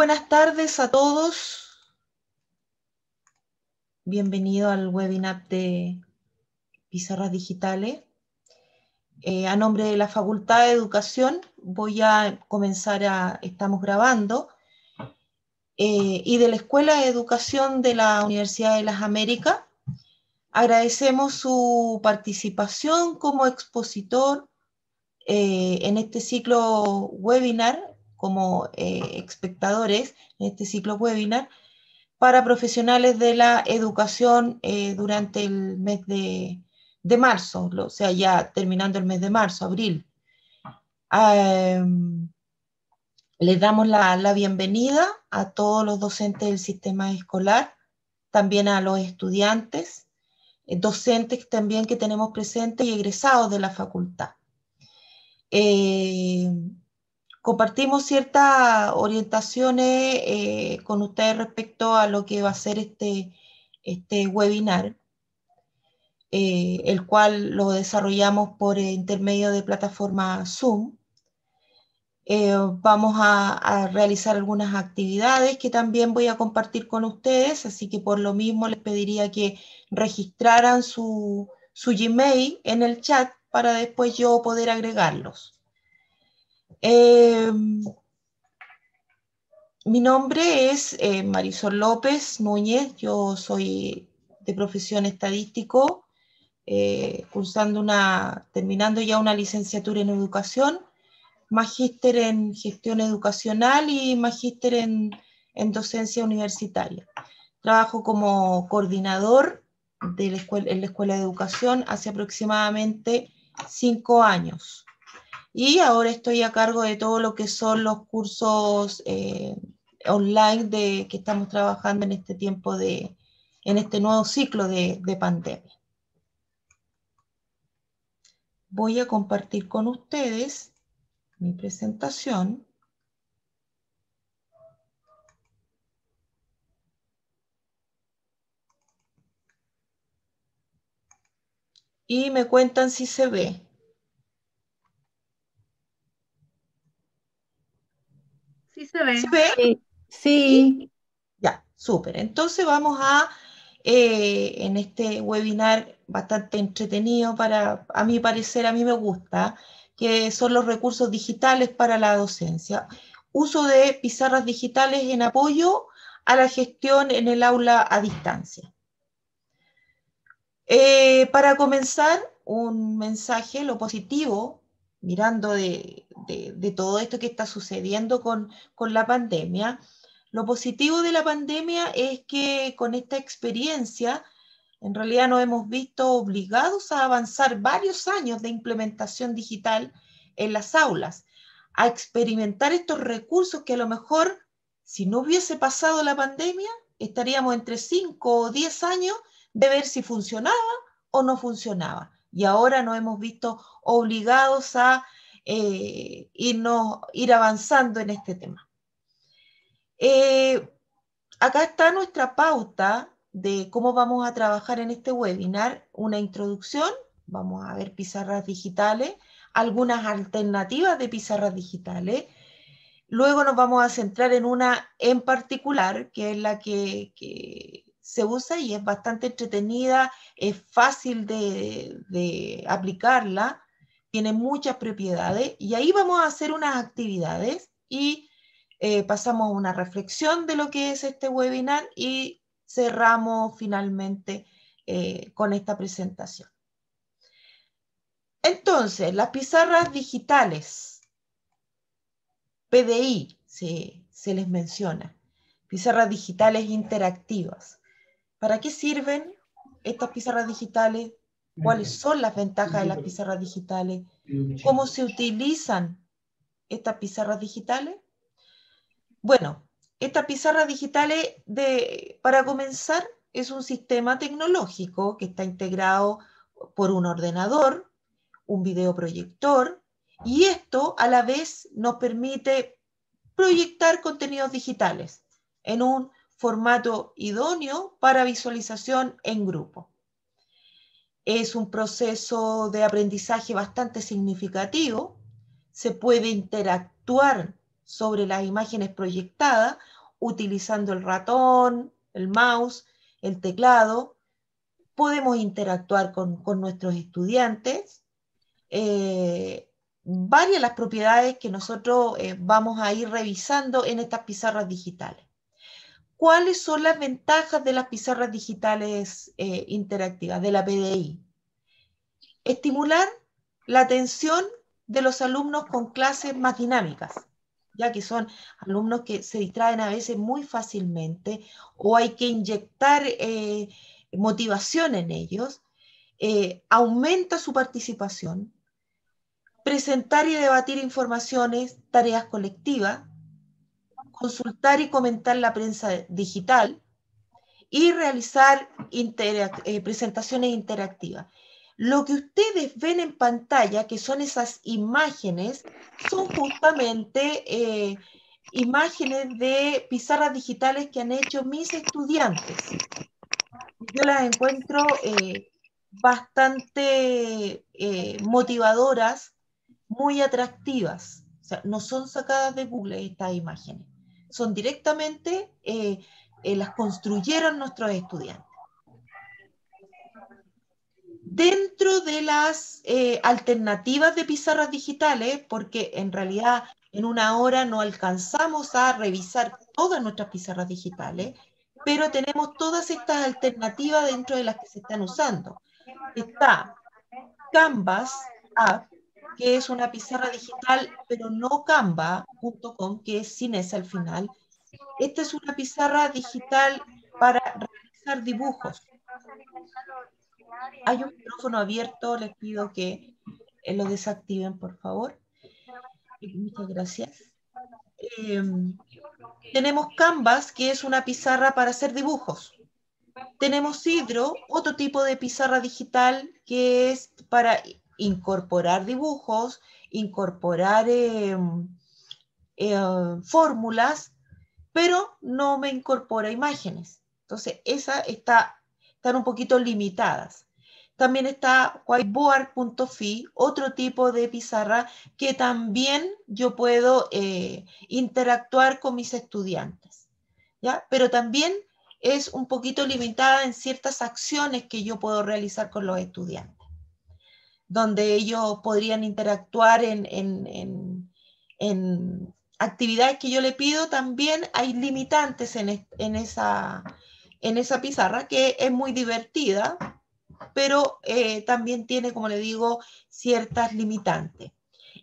Buenas tardes a todos. Bienvenido al webinar de Pizarras Digitales. Eh, a nombre de la Facultad de Educación voy a comenzar a, estamos grabando, eh, y de la Escuela de Educación de la Universidad de las Américas. Agradecemos su participación como expositor eh, en este ciclo webinar como eh, espectadores en este ciclo webinar para profesionales de la educación eh, durante el mes de, marzo, o sea, ya terminando el mes de marzo, abril. les damos la, la, bienvenida a todos los docentes del sistema escolar, también a los estudiantes, eh, docentes también que tenemos presentes y egresados de la facultad. Eh, compartimos ciertas orientaciones eh, con ustedes respecto a lo que va a ser este, este webinar, eh, el cual lo desarrollamos por intermedio de plataforma Zoom. Eh, vamos a, realizar algunas actividades que también voy a compartir con ustedes, así que por lo mismo les pediría que registraran su, su Gmail en el chat para después yo poder agregarlos. Em, mi nombre es eh, Marisol López Núñez, yo soy de profesión estadístico, eh, cursando una, terminando ya una licenciatura en educación, magíster en gestión educacional y magíster en, en docencia universitaria. Trabajo como coordinador de en la Escuela de Educación hace aproximadamente cinco años. Y ahora estoy a cargo de todo lo que son los cursos eh, online de, que estamos trabajando en este tiempo de, en este nuevo ciclo de, de pandemia. Voy a compartir con ustedes mi presentación. Y me cuentan si se ve. Sí se ve. Sí. Ya, súper. Entonces vamos a, eh, en este webinar bastante entretenido para, a mi parecer, a mí me gusta, que son los recursos digitales para la docencia. Uso de pizarras digitales en apoyo a la gestión en el aula a distancia. Eh, para comenzar, un mensaje, lo positivo mirando de, todo esto que está sucediendo con, la pandemia, lo positivo de la pandemia es que con esta experiencia, en realidad nos hemos visto obligados a avanzar varios años de implementación digital en las aulas, a experimentar estos recursos que a lo mejor, si no hubiese pasado la pandemia, estaríamos entre 5 o 10 años de ver si funcionaba o no funcionaba y ahora nos hemos visto obligados a eh, irnos, ir avanzando en este tema. Eh, acá está nuestra pauta de cómo vamos a trabajar en este webinar, una introducción, vamos a ver pizarras digitales, algunas alternativas de pizarras digitales, luego nos vamos a centrar en una en particular, que es la que se usa y es bastante entretenida, es fácil de, aplicarla, tiene muchas propiedades y ahí vamos a hacer unas actividades y eh, pasamos una reflexión de lo que es este webinar y cerramos finalmente eh, con esta presentación. Entonces, las pizarras digitales, PDI, se les menciona, pizarras digitales interactivas. ¿Para qué sirven estas pizarras digitales? ¿Cuáles son las ventajas de las pizarras digitales? ¿Cómo se utilizan estas pizarras digitales? Bueno, estas pizarras digitales, de, para comenzar, es un sistema tecnológico que está integrado por un ordenador, un videoproyector, y esto a la vez nos permite proyectar contenidos digitales en un formato idóneo para visualización en grupo. Es un proceso de aprendizaje bastante significativo, se puede interactuar sobre las imágenes proyectadas utilizando el ratón, el mouse, el teclado. Podemos interactuar con, nuestros estudiantes. Eh, varias las propiedades que nosotros eh, vamos a ir revisando en estas pizarras digitales. ¿Cuáles son las ventajas de las pizarras digitales eh, interactivas, de la PDI? Estimular la atención de los alumnos con clases más dinámicas, ya que son alumnos que se distraen a veces muy fácilmente o hay que inyectar eh, motivación en ellos, eh, aumenta su participación, presentar y debatir informaciones, tareas colectivas, consultar y comentar la prensa digital y realizar eh, presentaciones interactivas. Lo que ustedes ven en pantalla, que son esas imágenes, son justamente eh, imágenes de pizarras digitales que han hecho mis estudiantes. Yo las encuentro eh, bastante motivadoras, muy atractivas. O sea, no son sacadas de Google estas imágenes son directamente, eh, eh, las construyeron nuestros estudiantes. Dentro de las eh, alternativas de pizarras digitales, porque en realidad en una hora no alcanzamos a revisar todas nuestras pizarras digitales, pero tenemos todas estas alternativas dentro de las que se están usando. Está Canvas App, que es una pizarra digital, pero no Canva.com, que es sin esa al final. Esta es una pizarra digital para realizar dibujos. Hay un micrófono abierto, les pido que eh, lo desactiven, por favor. Muchas gracias. Em, tenemos Canvas, que es una pizarra para hacer dibujos. Tenemos Hydro, otro tipo de pizarra digital que es para incorporar dibujos, incorporar em, em, fórmulas, pero no me incorpora imágenes. Entonces, esas está, están un poquito limitadas. También está whiteboard.fi, otro tipo de pizarra que también yo puedo eh, interactuar con mis estudiantes. ¿ya? Pero también es un poquito limitada en ciertas acciones que yo puedo realizar con los estudiantes donde ellos podrían interactuar en, actividades que yo le pido, también hay limitantes en, esa, en esa pizarra que es muy divertida, pero eh, también tiene, como le digo, ciertas limitantes.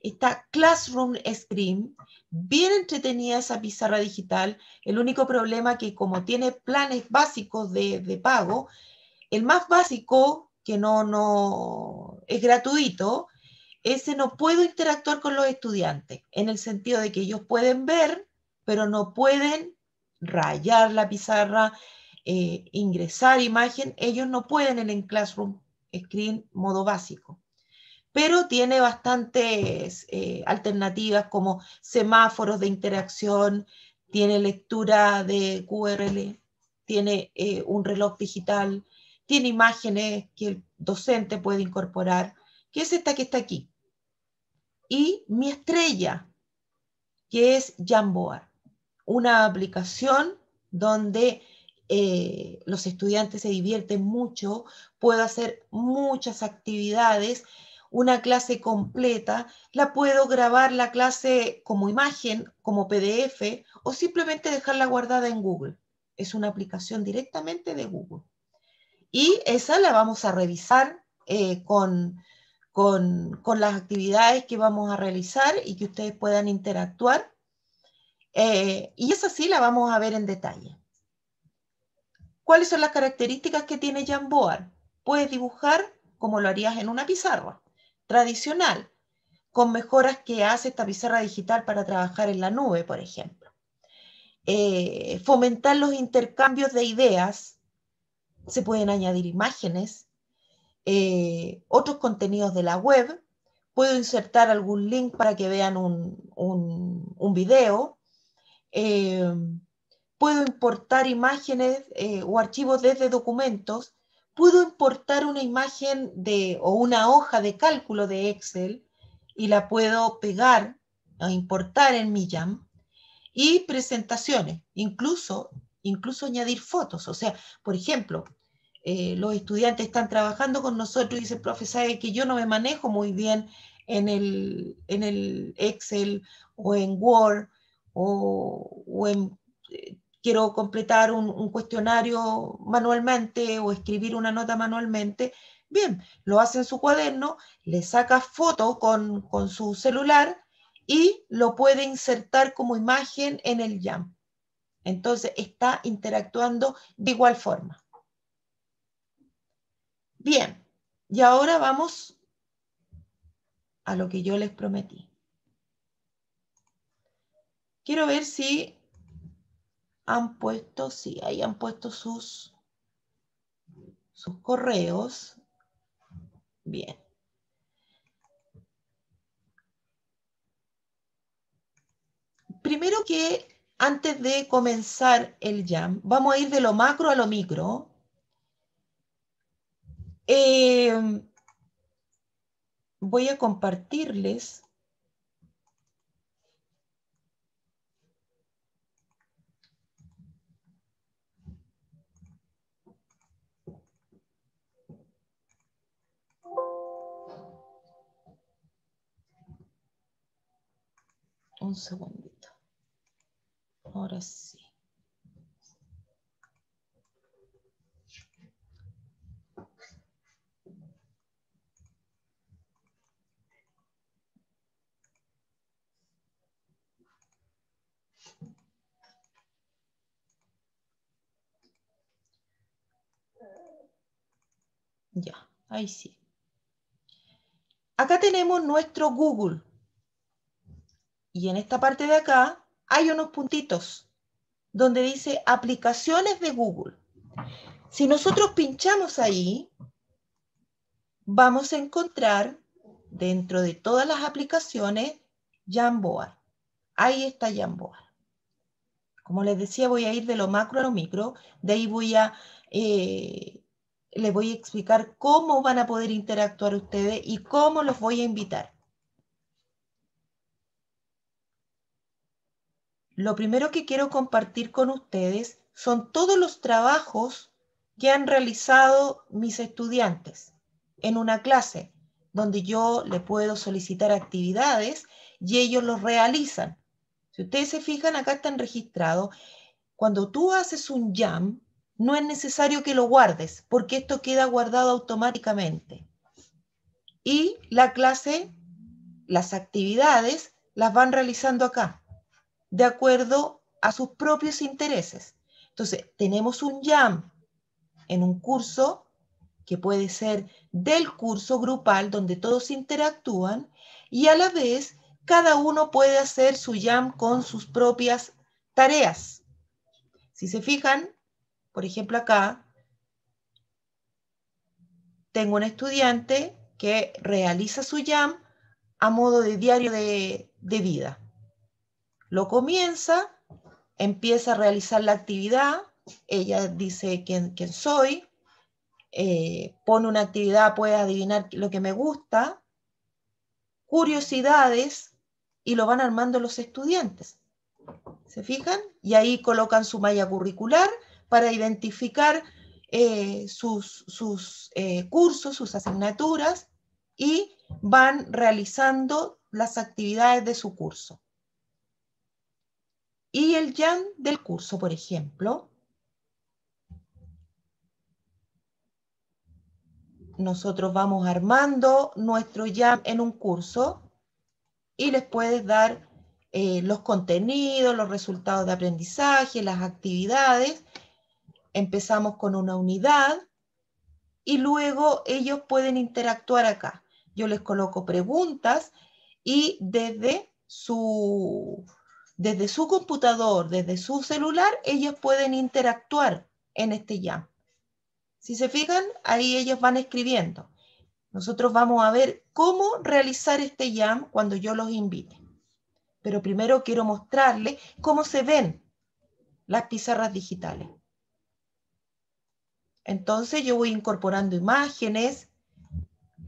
Está Classroom Screen, bien entretenida esa pizarra digital. El único problema que como tiene planes básicos de, de pago, el más básico que no, no es gratuito, ese no puedo interactuar con los estudiantes, en el sentido de que ellos pueden ver, pero no pueden rayar la pizarra, eh, ingresar imagen, ellos no pueden en el Classroom Screen modo básico. Pero tiene bastantes eh, alternativas como semáforos de interacción, tiene lectura de QRL, tiene eh, un reloj digital, tiene imágenes que el docente puede incorporar, que es esta que está aquí. Y mi estrella, que es Jamboard, una aplicación donde eh, los estudiantes se divierten mucho, puedo hacer muchas actividades, una clase completa, la puedo grabar la clase como imagen, como PDF o simplemente dejarla guardada en Google. Es una aplicación directamente de Google. Y esa la vamos a revisar eh, con, las actividades que vamos a realizar y que ustedes puedan interactuar. Eh, y esa sí la vamos a ver en detalle. ¿Cuáles son las características que tiene Jamboard? Puedes dibujar como lo harías en una pizarra tradicional, con mejoras que hace esta pizarra digital para trabajar en la nube, por ejemplo. Eh, fomentar los intercambios de ideas se pueden añadir imágenes, eh, otros contenidos de la web, puedo insertar algún link para que vean un, un, video, eh, puedo importar imágenes eh, o archivos desde documentos, puedo importar una imagen de, o una hoja de cálculo de Excel y la puedo pegar o importar en mi Jam. y presentaciones, incluso, incluso añadir fotos. O sea, por ejemplo, eh, los estudiantes están trabajando con nosotros y dicen, profe, sabe que yo no me manejo muy bien en el, en el Excel o en Word o, en, eh, quiero completar un, cuestionario manualmente o escribir una nota manualmente. Bien, lo hace en su cuaderno, le saca foto con, con su celular y lo puede insertar como imagen en el YAM. Entonces está interactuando de igual forma. Bien, y ahora vamos a lo que yo les prometí. Quiero ver si han puesto, sí, ahí han puesto sus, sus correos. Bien. primero que antes de comenzar el jam, vamos a ir de lo macro a lo micro. Eh, voy a compartirles un segundo. Ahora sí. Ya, ahí sí. Acá tenemos nuestro Google. Y en esta parte de acá hay unos puntitos donde dice aplicaciones de Google. Si nosotros pinchamos ahí, vamos a encontrar dentro de todas las aplicaciones Jamboard. Ahí está Jamboard. Como les decía, voy a ir de lo macro a lo micro. De ahí voy a, eh, les voy a explicar cómo van a poder interactuar ustedes y cómo los voy a invitar. lo primero que quiero compartir con ustedes son todos los trabajos que han realizado mis estudiantes en una clase donde yo le puedo solicitar actividades y ellos los realizan. Si ustedes se fijan, acá están registrados. Cuando tú haces un jam, no es necesario que lo guardes, porque esto queda guardado automáticamente. Y la clase, las actividades, las van realizando acá de acuerdo a sus propios intereses. Entonces, tenemos un jam en un curso que puede ser del curso grupal donde todos interactúan y a la vez cada uno puede hacer su jam con sus propias tareas. Si se fijan, por ejemplo acá, tengo un estudiante que realiza su jam a modo de diario de, vida. Lo comienza, empieza a realizar la actividad, ella dice quién, quién soy, eh, pone una actividad, puede adivinar lo que me gusta, curiosidades, y lo van armando los estudiantes. ¿Se fijan? Y ahí colocan su malla curricular para identificar eh, sus, sus eh, cursos, sus asignaturas, y van realizando las actividades de su curso. Y el YAN del curso, por ejemplo, nosotros vamos armando nuestro YAM en un curso y les puedes dar eh, los contenidos, los resultados de aprendizaje, las actividades. Empezamos con una unidad y luego ellos pueden interactuar acá. Yo les coloco preguntas y desde su desde su computador, desde su celular, ellos pueden interactuar en este jam. Si se fijan, ahí ellos van escribiendo. Nosotros vamos a ver cómo realizar este jam cuando yo los invite. Pero primero quiero mostrarles cómo se ven las pizarras digitales. Entonces yo voy incorporando imágenes.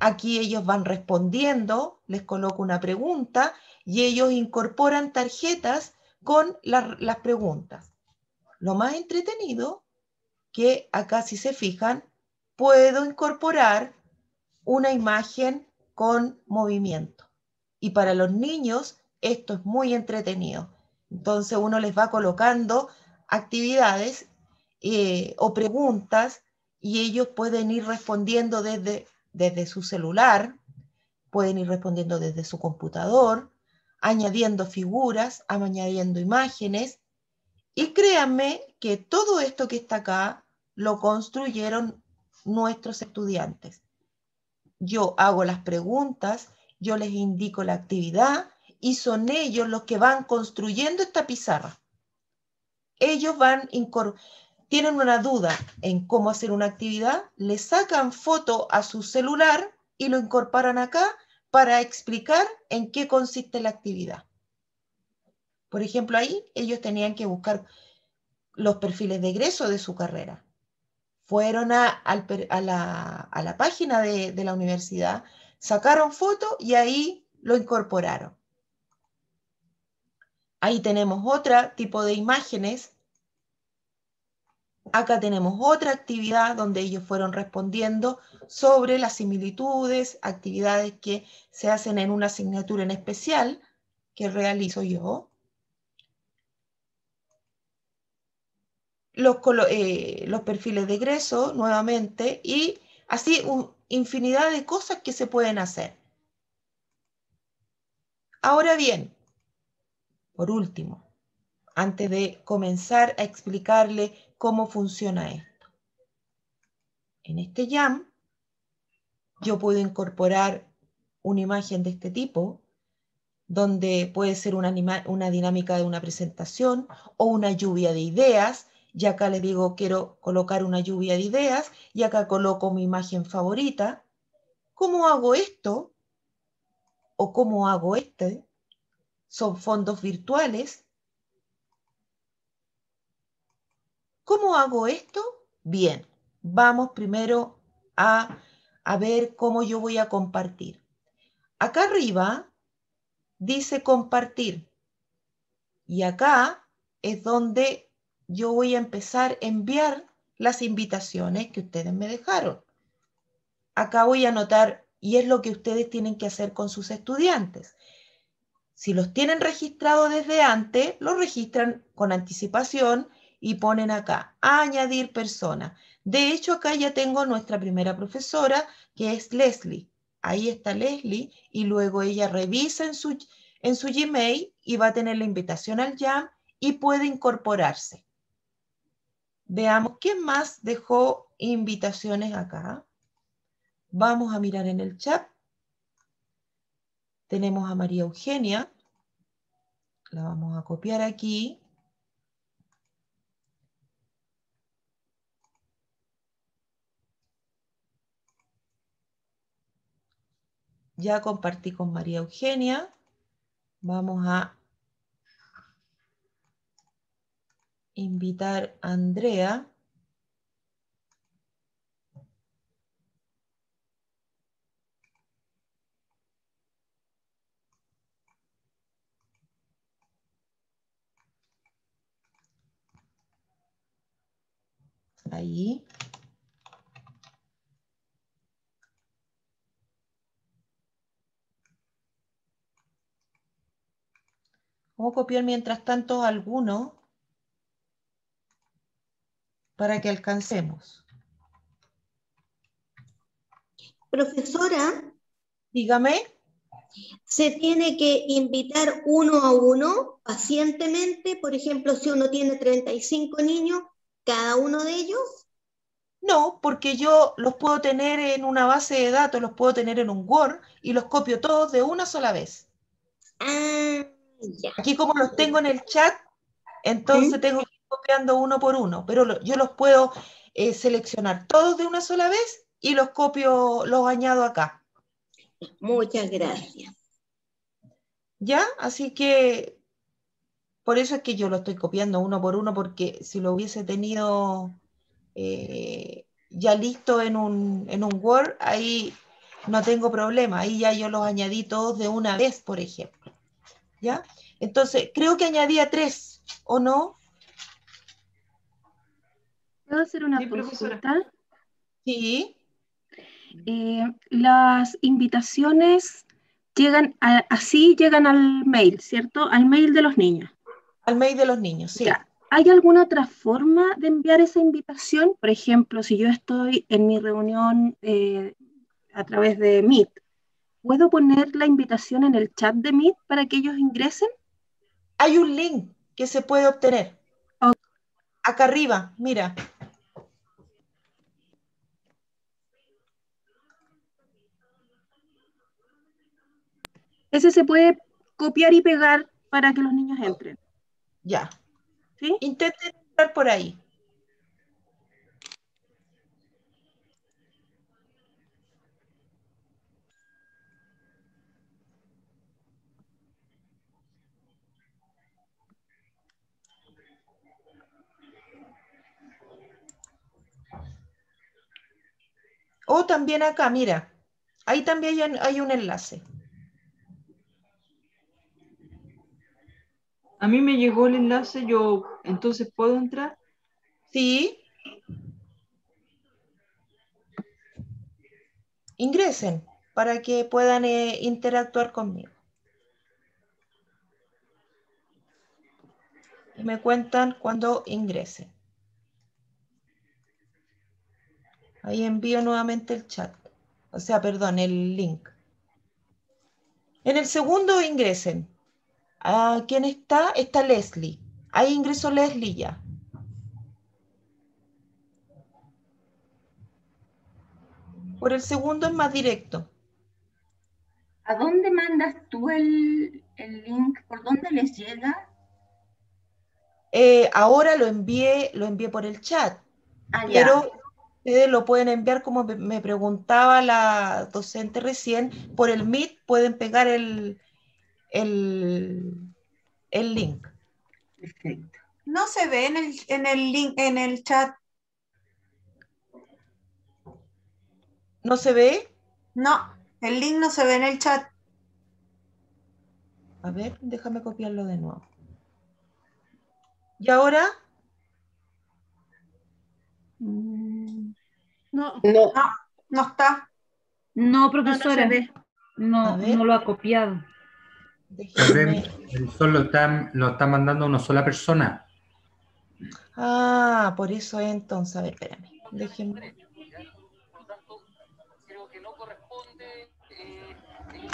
Aquí ellos van respondiendo, les coloco una pregunta y ellos incorporan tarjetas con las preguntas. Lo más entretenido que acá si se fijan, puedo incorporar una imagen con movimiento. Y para los niños esto es muy entretenido. Entonces uno les va colocando actividades eh, o preguntas y ellos pueden ir respondiendo desde, desde su celular, pueden ir respondiendo desde su computador, añadiendo figuras, añadiendo imágenes. Y créanme que todo esto que está acá lo construyeron nuestros estudiantes. Yo hago las preguntas, yo les indico la actividad y son ellos los que van construyendo esta pizarra. Ellos van, tienen una duda en cómo hacer una actividad, le sacan foto a su celular y lo incorporan acá para explicar en qué consiste la actividad. Por ejemplo, ahí ellos tenían que buscar los perfiles de egreso de su carrera. Fueron a, la, página de, de la universidad, sacaron foto y ahí lo incorporaron. Ahí tenemos otro tipo de imágenes. Acá tenemos otra actividad donde ellos fueron respondiendo sobre las similitudes, actividades que se hacen en una asignatura en especial que realizo yo. Los, eh, perfiles de egreso nuevamente y así un, infinidad de cosas que se pueden hacer. Ahora bien, por último, antes de comenzar a explicarle cómo funciona esto. En este YAM, yo puedo incorporar una imagen de este tipo, donde puede ser una, una dinámica de una presentación o una lluvia de ideas, y acá le digo quiero colocar una lluvia de ideas, y acá coloco mi imagen favorita. ¿Cómo hago esto? ¿O cómo hago este? son fondos virtuales. ¿Cómo hago esto? Bien, vamos primero a, a ver cómo yo voy a compartir. Acá arriba dice compartir. Y acá es donde yo voy a empezar a enviar las invitaciones que ustedes me dejaron. Acá voy a anotar, y es lo que ustedes tienen que hacer con sus estudiantes. Si los tienen registrados desde antes, los registran con anticipación y ponen acá, añadir persona. De hecho, acá ya tengo nuestra primera profesora, que es Leslie. Ahí está Leslie y luego ella revisa en su, en su Gmail y va a tener la invitación al Jam y puede incorporarse. Veamos quién más dejó invitaciones acá. Vamos a mirar en el chat. Tenemos a María Eugenia. La vamos a copiar aquí. Ya compartí con María Eugenia. Vamos a invitar a Andrea. Ahí. Vamos a copiar mientras tanto alguno para que alcancemos. Profesora. Dígame. ¿Se tiene que invitar uno a uno pacientemente? Por ejemplo, si uno tiene 35 niños, cada uno de ellos? No, porque yo los puedo tener en una base de datos, los puedo tener en un Word y los copio todos de una sola vez. Ah, Aquí como los tengo en el chat, entonces tengo que ir copiando uno por uno, pero yo los puedo eh, seleccionar todos de una sola vez y los copio, los añado acá. Muchas gracias. ¿Ya? Así que por eso es que yo lo estoy copiando uno por uno, porque si lo hubiese tenido eh, ya listo en un, en un Word, ahí no tengo problema, ahí ya yo los añadí todos de una vez, por ejemplo. ¿Ya? Entonces, creo que añadía tres, ¿o no? ¿Puedo hacer una consulta? Sí. Eh, las invitaciones llegan así llegan al mail, ¿cierto? Al mail de los niños. Al mail de los niños, sí. ¿Hay alguna otra forma de enviar esa invitación? Por ejemplo, si yo estoy en mi reunión eh, a través de Meet, ¿puedo poner la invitación en el chat de Meet para que ellos ingresen? Hay un link que se puede obtener. Acá arriba, mira. Ese se puede copiar y pegar para que los niños entren. Ya. ¿Sí? Intenten entrar por ahí. O también acá, mira, ahí también hay un enlace. A mí me llegó el enlace, yo entonces puedo entrar. Sí. Ingresen para que puedan eh, interactuar conmigo. Y me cuentan cuando ingresen. Ahí envío nuevamente el chat. O sea, perdón, el link. En el segundo ingresen. Ah, ¿Quién está? Está Leslie. Ahí ingresó Leslie ya. Por el segundo es más directo. ¿A dónde mandas tú el, link? ¿Por dónde les llega? Eh, ahora lo envié, lo envié por el chat. Ah, pero ustedes lo pueden enviar como me preguntaba la docente recién, por el Meet pueden pegar el, el, link. Perfecto. No se ve en el, en el link, en el chat. ¿No se ve? No, el link no se ve en el chat. A ver, déjame copiarlo de nuevo. ¿Y ahora? Mm, no. No, no, está. No, profesora. No, no, no, lo ha copiado. El sol lo está, lo está mandando una sola persona. Ah, por eso entonces, a ver, espérame. Déjenme.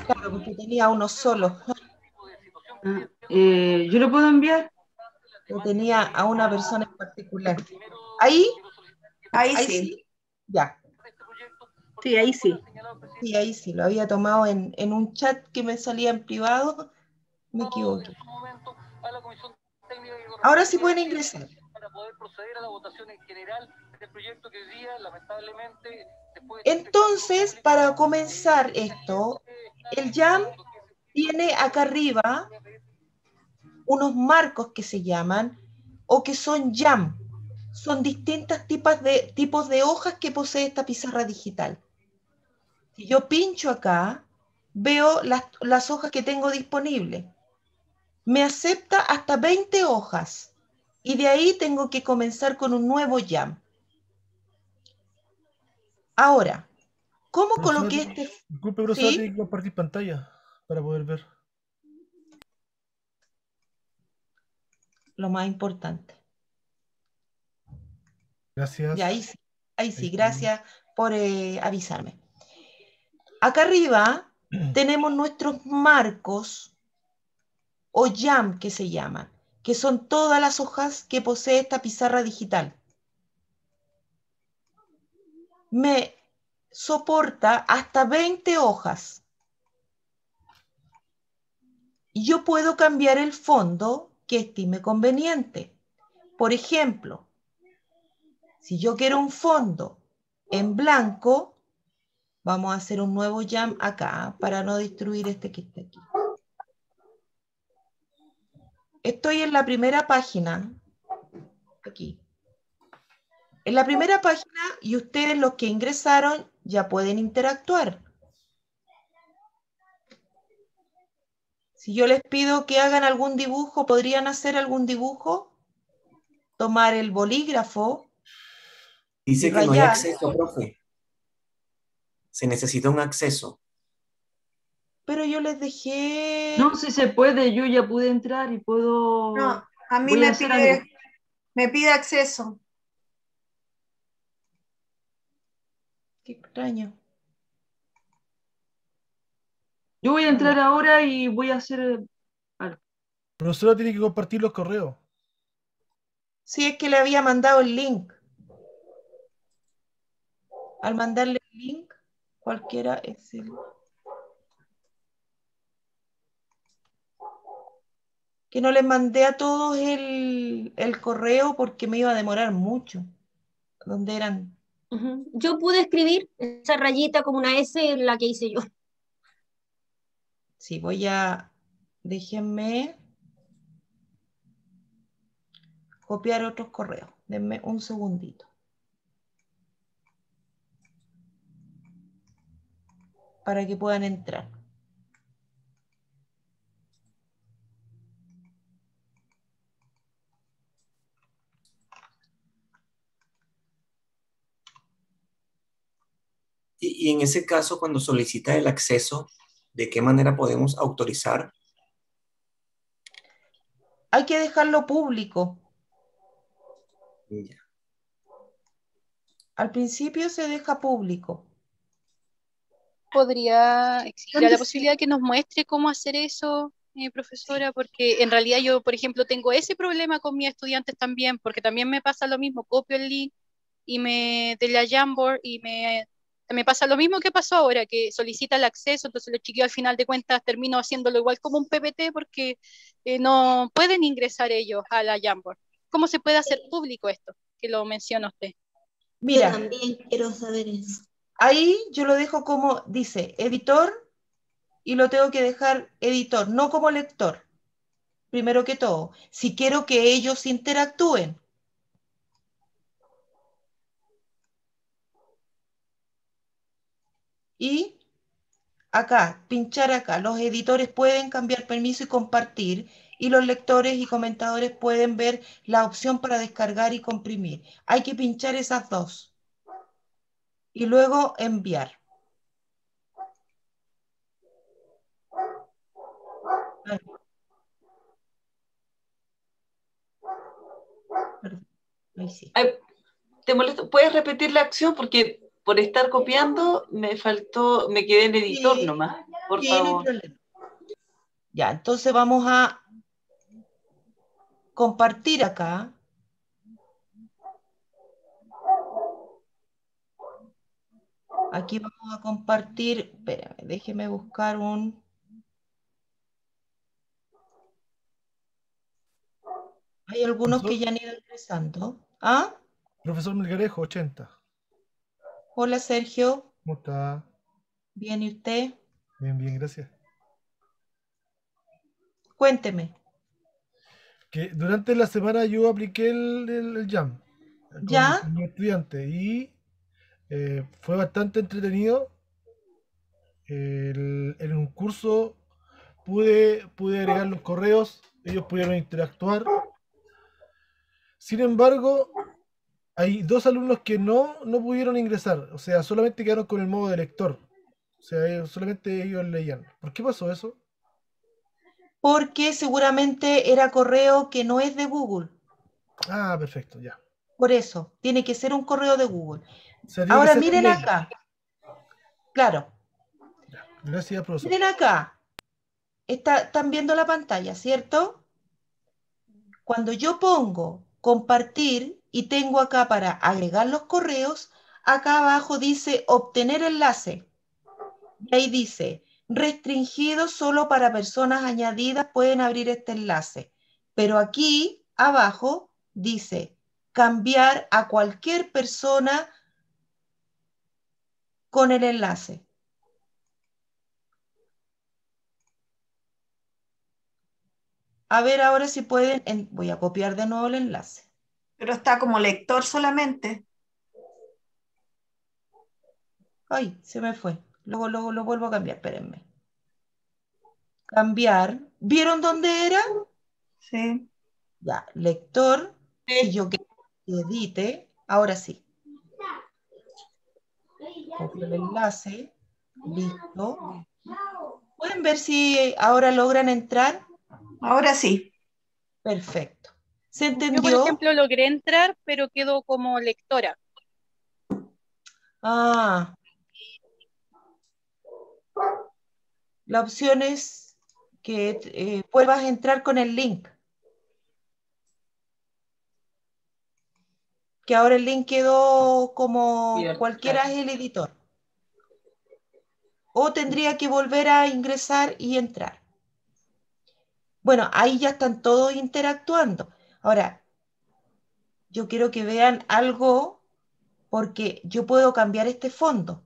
Claro, porque tenía uno solo. Ah, eh, ¿Yo lo puedo enviar? Lo tenía a una persona en particular. ¿Ahí? Ahí, sí. Ya. Sí, ahí sí. Sí, ahí sí, lo había tomado en, un chat que me salía en privado, me equivoqué. Ahora sí pueden ingresar. Entonces, para comenzar esto, el JAM tiene acá arriba unos marcos que se llaman o que son JAM. Son distintas tipos de, tipos de hojas que posee esta pizarra digital. Si yo pincho acá, veo las, hojas que tengo disponibles. Me acepta hasta 20 hojas y de ahí tengo que comenzar con un nuevo jam. Ahora, ¿cómo coloqué este? Disculpe, profesor, ¿Sí? que compartir pantalla para poder ver. Lo más importante. Gracias. Y ahí sí, ahí sí, gracias por eh, avisarme. Acá arriba tenemos nuestros marcos o YAM que se llaman, que son todas las hojas que posee esta pizarra digital. Me soporta hasta 20 hojas. Y yo puedo cambiar el fondo que estime conveniente. Por ejemplo, si yo quiero un fondo en blanco, Vamos a hacer un nuevo jam acá para no destruir este que está aquí. Estoy en la primera página, aquí. En la primera página y ustedes los que ingresaron ya pueden interactuar. Si yo les pido que hagan algún dibujo, ¿podrían hacer algún dibujo? Tomar el bolígrafo. Dice que no hay acceso, profe. Se necesita un acceso. Pero yo les dejé. No, si se puede, yo ya pude entrar y puedo. No, a mí me pide, me pide acceso. Qué extraño. Yo voy a entrar ahora y voy a hacer algo. Profesora tiene que compartir los correos. Sí, es que le había mandado el link. Al mandarle el link, cualquiera es el... Que no les mandé a todos el, el correo porque me iba a demorar mucho. ¿Dónde eran? Yo pude escribir esa rayita como una S en la que hice yo. Sí, voy a, déjenme copiar otros correos. Denme un segundito. Para que puedan entrar. Y, en ese caso, cuando solicita el acceso, ¿de qué manera podemos autorizar? Hay que dejarlo público. Al principio se deja público. ¿Podría existir la posibilidad de que nos muestre cómo hacer eso, eh, profesora? Porque en realidad yo, por ejemplo, tengo ese problema con mis estudiantes también, porque también me pasa lo mismo, copio el link y me de la Jamboard y me me pasa lo mismo que pasó ahora, que solicita el acceso, entonces los chiquillos al final de cuentas termino haciéndolo igual como un PPT porque eh, no pueden ingresar ellos a la Jamboard. ¿Cómo se puede hacer público esto? Que lo menciona usted. Mira, yo también quiero saber eso. Ahí yo lo dejo como, dice, editor, y lo tengo que dejar editor, no como lector. Primero que todo, si quiero que ellos interactúen. Y acá, pinchar acá, los editores pueden cambiar permiso y compartir y los lectores y comentadores pueden ver la opción para descargar y comprimir. Hay que pinchar esas dos. Y luego enviar. te molesto, ¿puedes repetir la acción? Porque por estar copiando me faltó, me quedé en editor nomás, por favor. ya, entonces vamos a compartir acá. Aquí vamos a compartir, espérame, déjeme buscar un... Hay algunos que ya han ido ingresando. ¿Ah? Profesor Melgarejo, 80. Hola Sergio. ¿Cómo está? Bien, ¿y usted? Bien, bien, gracias. Cuénteme. Que durante la semana yo apliqué el, el, JAM. ¿Ya? Como estudiante y eh, fue bastante entretenido. en un curso pude, pude agregar los correos, ellos pudieron interactuar. Sin embargo, hay dos alumnos que no, no pudieron ingresar, o sea, solamente quedaron con el modo de lector. O sea, solamente ellos leían. ¿Por qué pasó eso? Porque seguramente era correo que no es de Google. Ah, perfecto, ya. Por eso, tiene que ser un correo de Google. Ahora miren acá. Claro. Gracias, profesor. Miren acá. Está, están viendo la pantalla, ¿cierto? Cuando yo pongo compartir y tengo acá para agregar los correos, acá abajo dice obtener enlace. Y ahí dice, restringido solo para personas añadidas pueden abrir este enlace. Pero aquí abajo dice cambiar a cualquier persona con el enlace. A ver ahora si pueden, voy a copiar de nuevo el enlace. Pero está como lector solamente. Ay, se me fue. Luego, luego lo vuelvo a cambiar, espérenme. cambiar. ¿Vieron dónde era? Sí. Ya, lector. Y yo que edite. Ahora sí. Copio el enlace. Listo. ¿Pueden ver si ahora logran entrar? Ahora sí. Perfecto. ¿Se entendió? Yo, por ejemplo, logré entrar, pero quedo como lectora. Ah. La opción es que eh, vuelvas a entrar con el link. Que ahora el link quedó como cualquiera es el editor. O tendría que volver a ingresar y entrar. Bueno, ahí ya están todos interactuando. Ahora, yo quiero que vean algo porque yo puedo cambiar este fondo.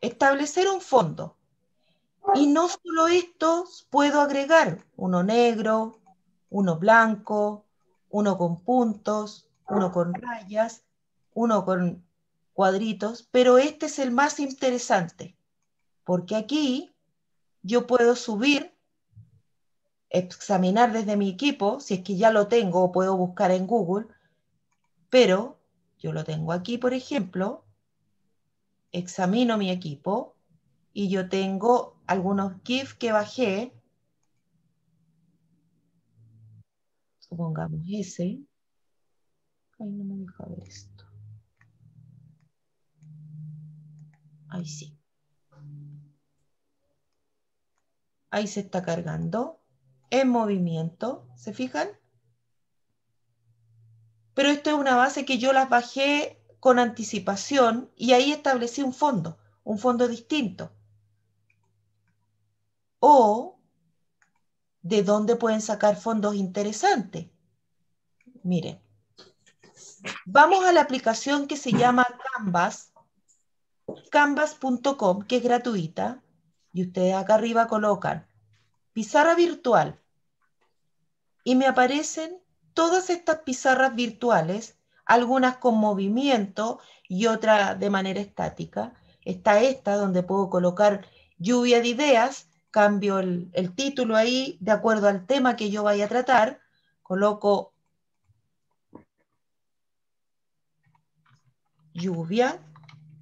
Establecer un fondo. Y no solo estos, puedo agregar uno negro, uno blanco, uno con puntos, uno con rayas, uno con cuadritos, pero este es el más interesante, porque aquí yo puedo subir, examinar desde mi equipo, si es que ya lo tengo o puedo buscar en Google, pero yo lo tengo aquí, por ejemplo, examino mi equipo y yo tengo algunos GIF que bajé, supongamos ese, Ay, no me deja ver esto. Ahí sí. Ahí se está cargando. En movimiento, ¿se fijan? Pero esto es una base que yo las bajé con anticipación y ahí establecí un fondo, un fondo distinto. O de dónde pueden sacar fondos interesantes. Miren, Vamos a la aplicación que se llama Canvas, canvas.com, que es gratuita, y ustedes acá arriba colocan pizarra virtual, y me aparecen todas estas pizarras virtuales, algunas con movimiento y otras de manera estática. Está esta donde puedo colocar lluvia de ideas, cambio el, el título ahí de acuerdo al tema que yo vaya a tratar, coloco lluvia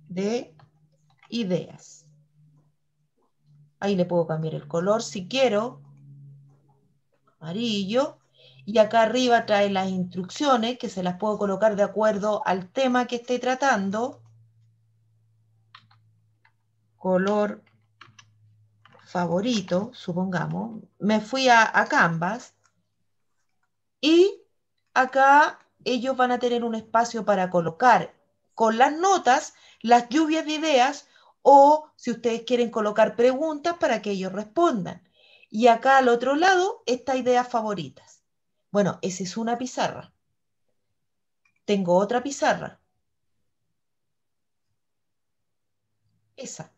de ideas. Ahí le puedo cambiar el color si quiero, amarillo, y acá arriba trae las instrucciones que se las puedo colocar de acuerdo al tema que esté tratando. Color favorito, supongamos. Me fui a, Canvas y acá ellos van a tener un espacio para colocar con las notas, las lluvias de ideas o si ustedes quieren colocar preguntas para que ellos respondan. Y acá al otro lado está ideas favoritas. Bueno, esa es una pizarra. Tengo otra pizarra. Esa.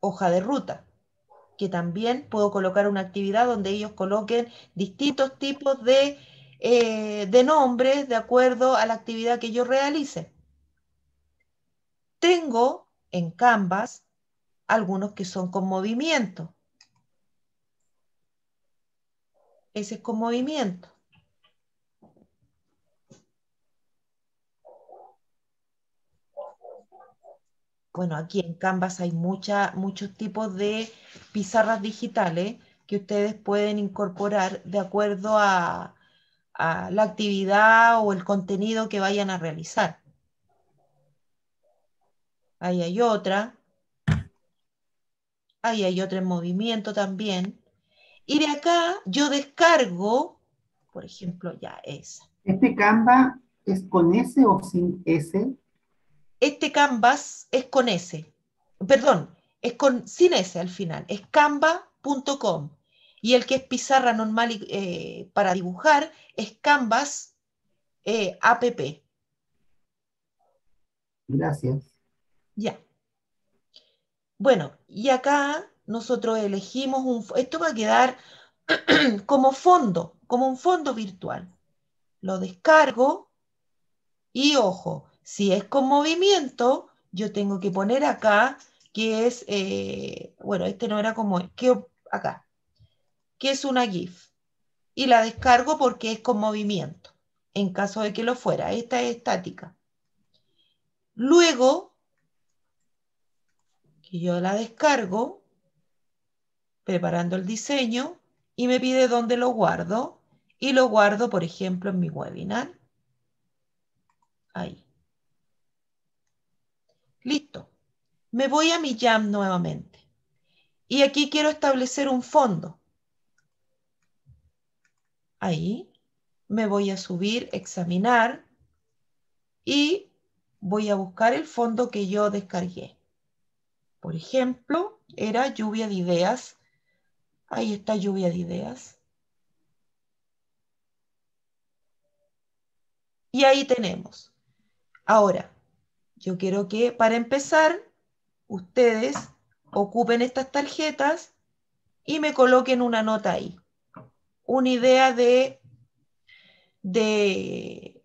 Hoja de ruta, que también puedo colocar una actividad donde ellos coloquen distintos tipos de eh, de nombres de acuerdo a la actividad que yo realice. Tengo en Canvas algunos que son con movimiento. Ese es con movimiento. Bueno, aquí en Canvas hay muchos tipos de pizarras digitales que ustedes pueden incorporar de acuerdo a, a la actividad o el contenido que vayan a realizar. Ahí hay otra. Ahí hay otra en movimiento también. Y de acá yo descargo, por ejemplo, ya esa. ¿Este Canva es con S o sin S? Este Canvas es con S. Perdón, es con sin S al final. Es canva.com. Y el que es pizarra normal eh, para dibujar es Canvas eh, app. Gracias. Ya. Bueno, y acá nosotros elegimos un... Esto va a quedar como fondo, como un fondo virtual. Lo descargo y ojo, si es con movimiento, yo tengo que poner acá que es, eh, bueno, este no era como, que acá, que es una GIF. Y la descargo porque es con movimiento, en caso de que lo fuera. Esta es estática. Luego, que yo la descargo, preparando el diseño, y me pide dónde lo guardo, y lo guardo, por ejemplo, en mi webinar. Ahí. Listo. Me voy a mi Jam nuevamente. Y aquí quiero establecer un fondo. Ahí. Me voy a subir, examinar. Y voy a buscar el fondo que yo descargué. Por ejemplo, era lluvia de ideas. Ahí está lluvia de ideas. Y ahí tenemos. Ahora, yo quiero que para empezar, ustedes ocupen estas tarjetas y me coloquen una nota ahí. Una idea de, de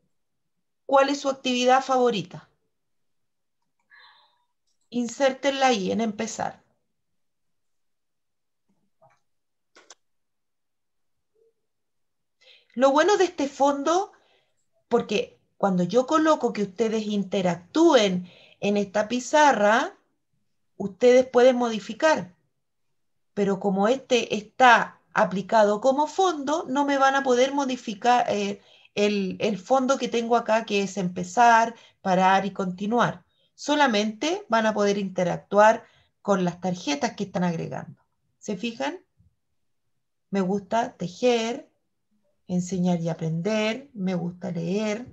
cuál es su actividad favorita. Insértenla ahí en empezar. Lo bueno de este fondo, porque cuando yo coloco que ustedes interactúen en esta pizarra, ustedes pueden modificar. Pero como este está aplicado como fondo, no me van a poder modificar eh, el, el fondo que tengo acá, que es empezar, parar y continuar. Solamente van a poder interactuar con las tarjetas que están agregando. ¿Se fijan? Me gusta tejer, enseñar y aprender, me gusta leer.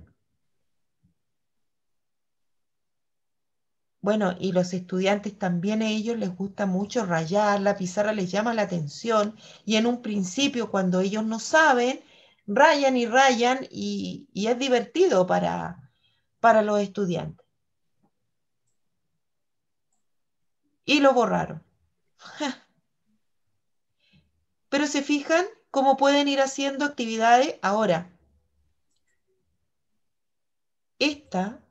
Bueno, y los estudiantes también a ellos les gusta mucho rayar, la pizarra les llama la atención y en un principio cuando ellos no saben, rayan y rayan y, es divertido para, para los estudiantes. Y lo borraron. Pero se fijan, cómo pueden ir haciendo actividades ahora. Esta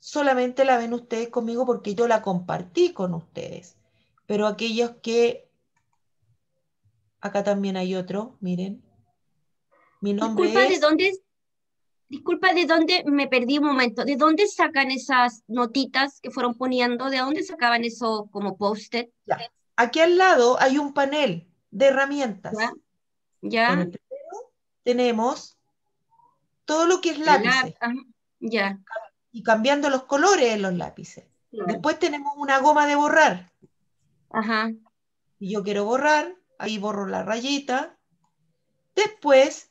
solamente la ven ustedes conmigo porque yo la compartí con ustedes. Pero aquellos que... Acá también hay otro, miren. Mi nombre Disculpa, es... ¿de dónde, disculpa, ¿de dónde me perdí un momento? ¿De dónde sacan esas notitas que fueron poniendo? ¿De dónde sacaban eso como post-it? Aquí al lado hay un panel de herramientas. Ya. tenemos todo lo que es lápices. ya. Y cambiando los colores en los lápices. Después tenemos una goma de borrar. Ajá. Y yo quiero borrar, ahí borro la rayita. Después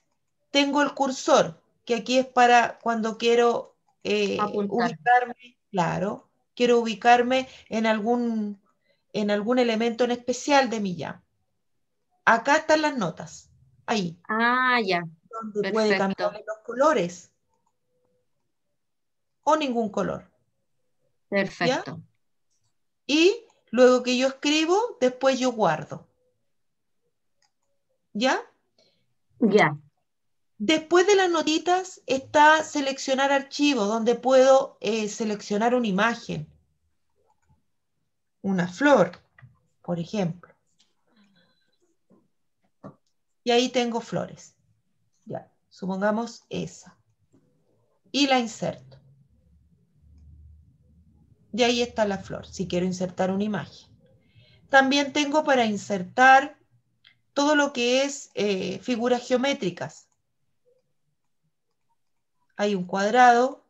tengo el cursor, que aquí es para cuando quiero eh, ubicarme, claro, quiero ubicarme en algún, en algún elemento en especial de mi llama. Acá están las notas. Ahí. Ah, ya. Donde puede cambiar los colores. O ningún color. Perfecto. Y luego que yo escribo, después yo guardo. ¿Ya? Ya. Después de las notitas está seleccionar archivo, donde puedo eh, seleccionar una imagen. Una flor, por ejemplo. Y ahí tengo flores. Ya, supongamos esa. Y la inserto. Y ahí está la flor, si quiero insertar una imagen. También tengo para insertar todo lo que es eh, figuras geométricas. Hay un cuadrado,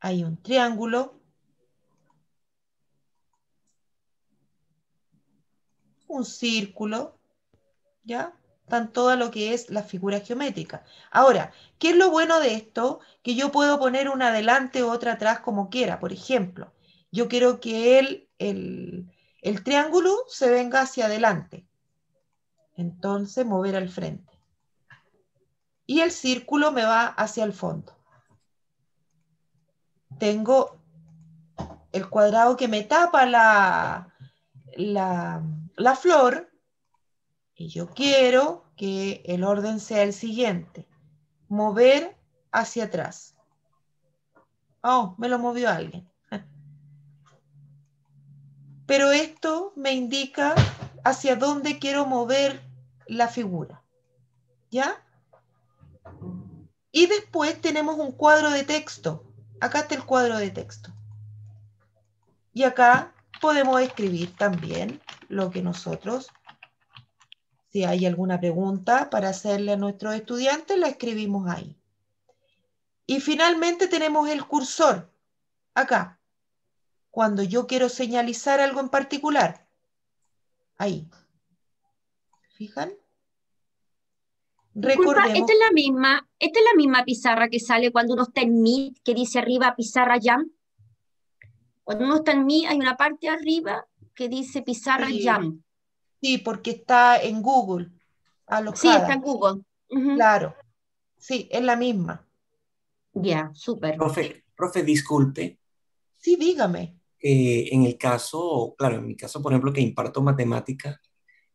hay un triángulo, un círculo, ¿ya? Están todo lo que es la figura geométrica. Ahora, ¿qué es lo bueno de esto? Que yo puedo poner una adelante otra atrás como quiera. Por ejemplo, yo quiero que el, el, el triángulo se venga hacia adelante. Entonces, mover al frente. Y el círculo me va hacia el fondo. Tengo el cuadrado que me tapa la, la, la flor y yo quiero que el orden sea el siguiente. Mover hacia atrás. Oh, me lo movió alguien. Pero esto me indica hacia dónde quiero mover la figura. ¿Ya? Y después tenemos un cuadro de texto. Acá está el cuadro de texto. Y acá podemos escribir también lo que nosotros, si hay alguna pregunta para hacerle a nuestros estudiantes, la escribimos ahí. Y finalmente tenemos el cursor, acá, cuando yo quiero señalizar algo en particular. Ahí. ¿Fijan? Disculpa, esta es la misma, esta es la misma pizarra que sale cuando uno está en Meet, que dice arriba pizarra Jam. Cuando uno está en Meet hay una parte arriba que dice pizarra Jam. Sí, porque está en Google. Sí, está en Google. Claro. Sí, es la misma. Ya, súper. Profe, profe, disculpe. Sí, dígame. en el caso, claro, en mi caso, por ejemplo, que imparto matemática,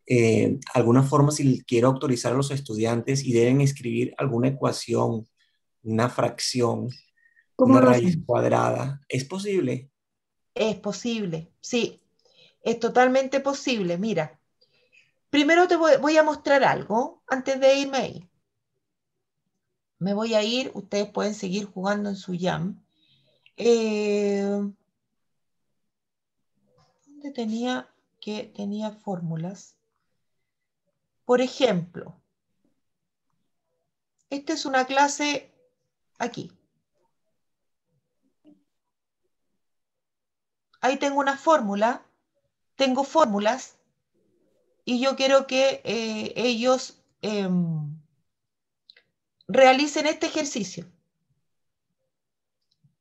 eh, alguna forma si quiero autorizar a los estudiantes y deben escribir alguna ecuación, una fracción, una raíz cuadrada, ¿es posible? Es posible, sí, es totalmente posible. Mira, primero te voy, a mostrar algo antes de irme ahí. Me voy a ir, ustedes pueden seguir jugando en su jam. Eh, ¿Dónde tenía que tenía fórmulas? Por ejemplo, esta es una clase aquí. Ahí tengo una fórmula, tengo fórmulas y yo quiero que eh, ellos em, realicen este ejercicio.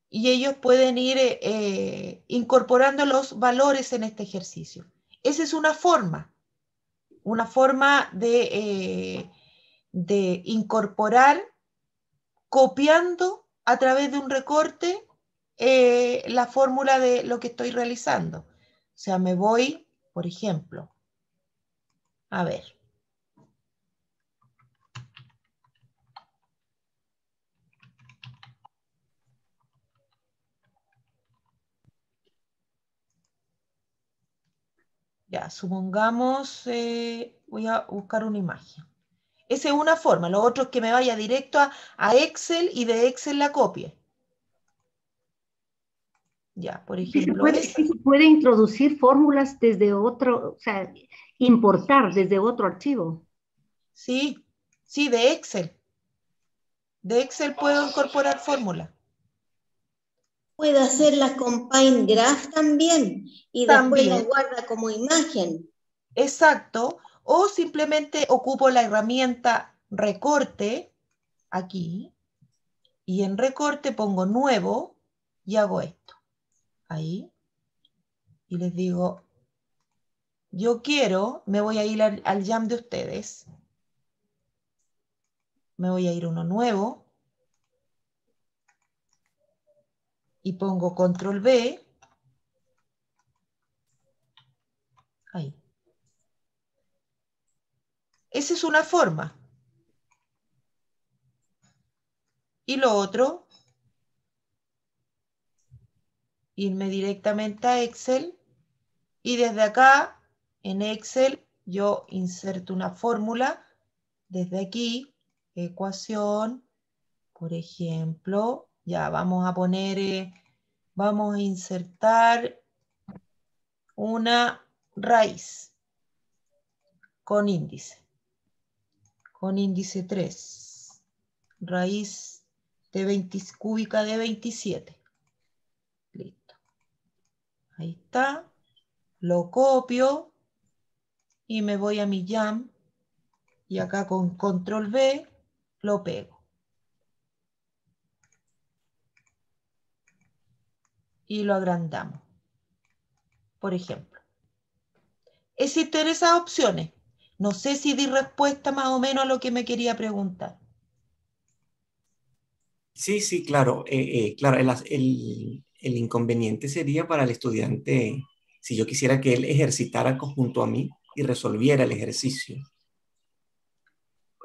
Y ellos pueden ir eh, eh, incorporando los valores en este ejercicio. Esa es una forma una forma de, de incorporar copiando a través de un recorte la fórmula de lo que estoy realizando. O sea, me voy, por ejemplo, a ver. Ya, supongamos, eh, voy a buscar una imagen. Esa es una forma. Lo otro es que me vaya directo a, Excel y de Excel la copie. Ya, por ejemplo. Se puede, introducir fórmulas desde otro, o sea, importar desde otro archivo. Sí, sí, de Excel. De Excel puedo incorporar fórmulas puede hacer la Combine Graph también y después la guarda como imagen. Exacto. O simplemente ocupo la herramienta recorte aquí y en recorte pongo nuevo y hago esto. Ahí. Y les digo, yo quiero, me voy a ir al, jam de ustedes. Me voy a ir uno nuevo. y pongo control B. Ahí. Esa es una forma. Y lo otro, irme directamente a Excel y desde acá en Excel yo inserto una fórmula desde aquí, ecuación, por ejemplo, ya, vamos a poner, eh, vamos a insertar una raíz con índice, con índice 3, raíz de 20, cúbica de 27. Listo. Ahí está. Lo copio y me voy a mi jam y acá con control V lo pego. y lo agrandamos. Por ejemplo. Existen esas opciones. No sé si di respuesta más o menos a lo que me quería preguntar. Sí, sí, claro. Eh, eh, claro, el, inconveniente sería para el estudiante si yo quisiera que él ejercitara junto a mí y resolviera el ejercicio.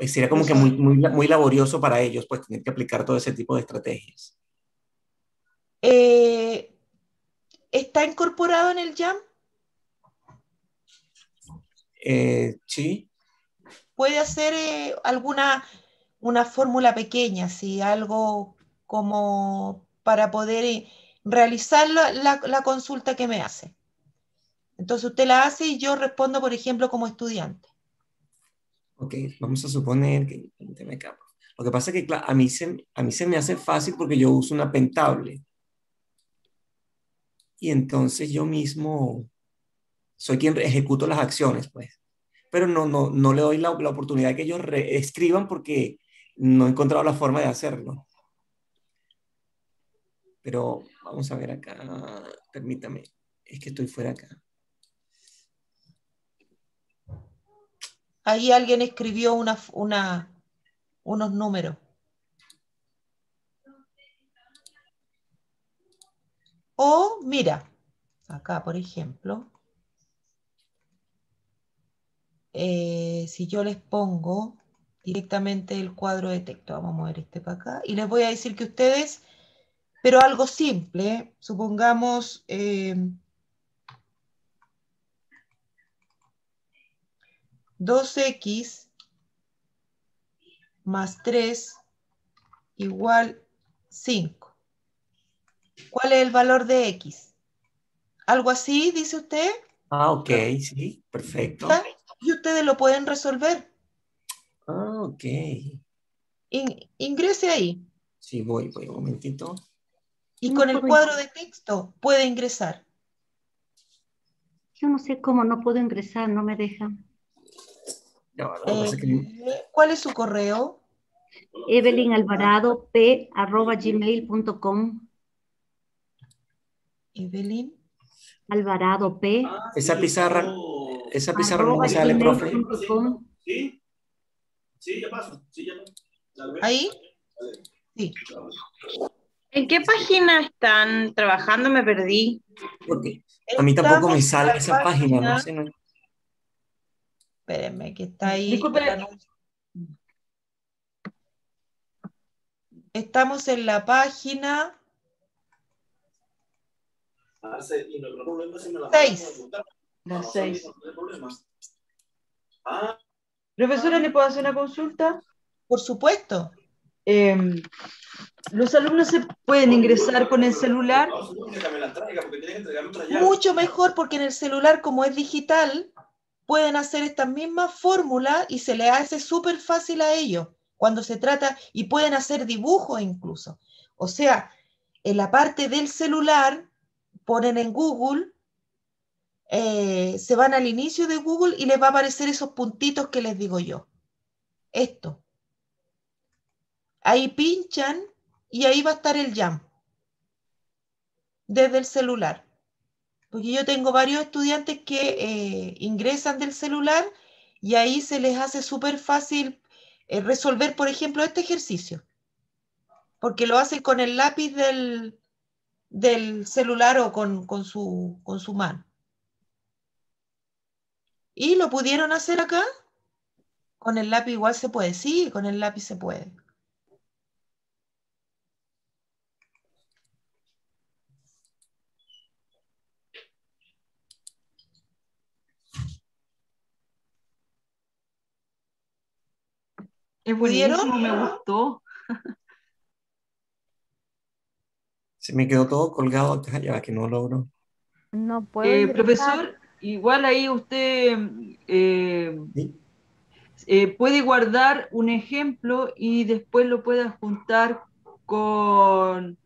Sería como que muy, muy, muy laborioso para ellos, pues tener que aplicar todo ese tipo de estrategias. Eh, ¿Está incorporado en el JAM? Eh, sí. ¿Puede hacer eh, alguna una fórmula pequeña, si algo como para poder realizar la, la, consulta que me hace? Entonces usted la hace y yo respondo, por ejemplo, como estudiante. Ok, vamos a suponer que... Lo que pasa es que a, mí se, a mí se me hace fácil porque yo uso una pentable. Y entonces yo mismo soy quien ejecuto las acciones, pues. Pero no, no, no le doy la, la oportunidad de que ellos escriban porque no he encontrado la forma de hacerlo. Pero vamos a ver acá, permítame, es que estoy fuera acá. Ahí alguien escribió unos números. O mira, acá por ejemplo, eh, si yo les pongo directamente el cuadro de texto, vamos a mover este para acá, y les voy a decir que ustedes, pero algo simple, supongamos... Eh, 2x más 3 igual 5. ¿Cuál es el valor de x? ¿Algo así, dice usted? Ah, ok, sí, perfecto. Y ustedes lo pueden resolver. Ah, ok. ingrese ahí. Sí, voy, voy, un momentito. Y con el cuadro de texto puede ingresar. Yo no sé cómo no puedo ingresar, no me Eh, ¿Cuál es su correo? Evelyn Alvarado P arroba gmail.com. Evelyn Alvarado P. Esa pizarra, esa pizarra no me sale, profe. Sí, sí, ya paso. Sí, ya ¿Ahí? Sí. ¿En qué página están trabajando? Me perdí. Porque a mí tampoco me sale esa página, no sé. Espérenme, que está ahí. Estamos en la página 6. La 6. Profesora, ¿le puedo hacer una consulta? Por supuesto. Eh, ¿Los alumnos se pueden ingresar con el celular? Mucho mejor porque en el celular, como es digital, pueden hacer esta misma fórmula y se le hace súper fácil a ellos cuando se trata y pueden hacer dibujos incluso. O sea, en la parte del celular ponen en Google, eh, se van al inicio de Google y les va a aparecer esos puntitos que les digo yo. Esto. Ahí pinchan y ahí va a estar el jam desde el celular. Porque yo tengo varios estudiantes que eh, ingresan del celular y ahí se les hace súper fácil eh, resolver, por ejemplo, este ejercicio. Porque lo hacen con el lápiz del, del celular o con, con, su, con su mano. ¿Y lo pudieron hacer acá? Con el lápiz igual se puede, sí, con el lápiz se puede. Es buenísimo, me gustó. Se me quedó todo colgado acá, ya que no logro. No puedo. Eh, profesor, igual ahí usted eh, eh, puede guardar un ejemplo y después lo puede juntar con,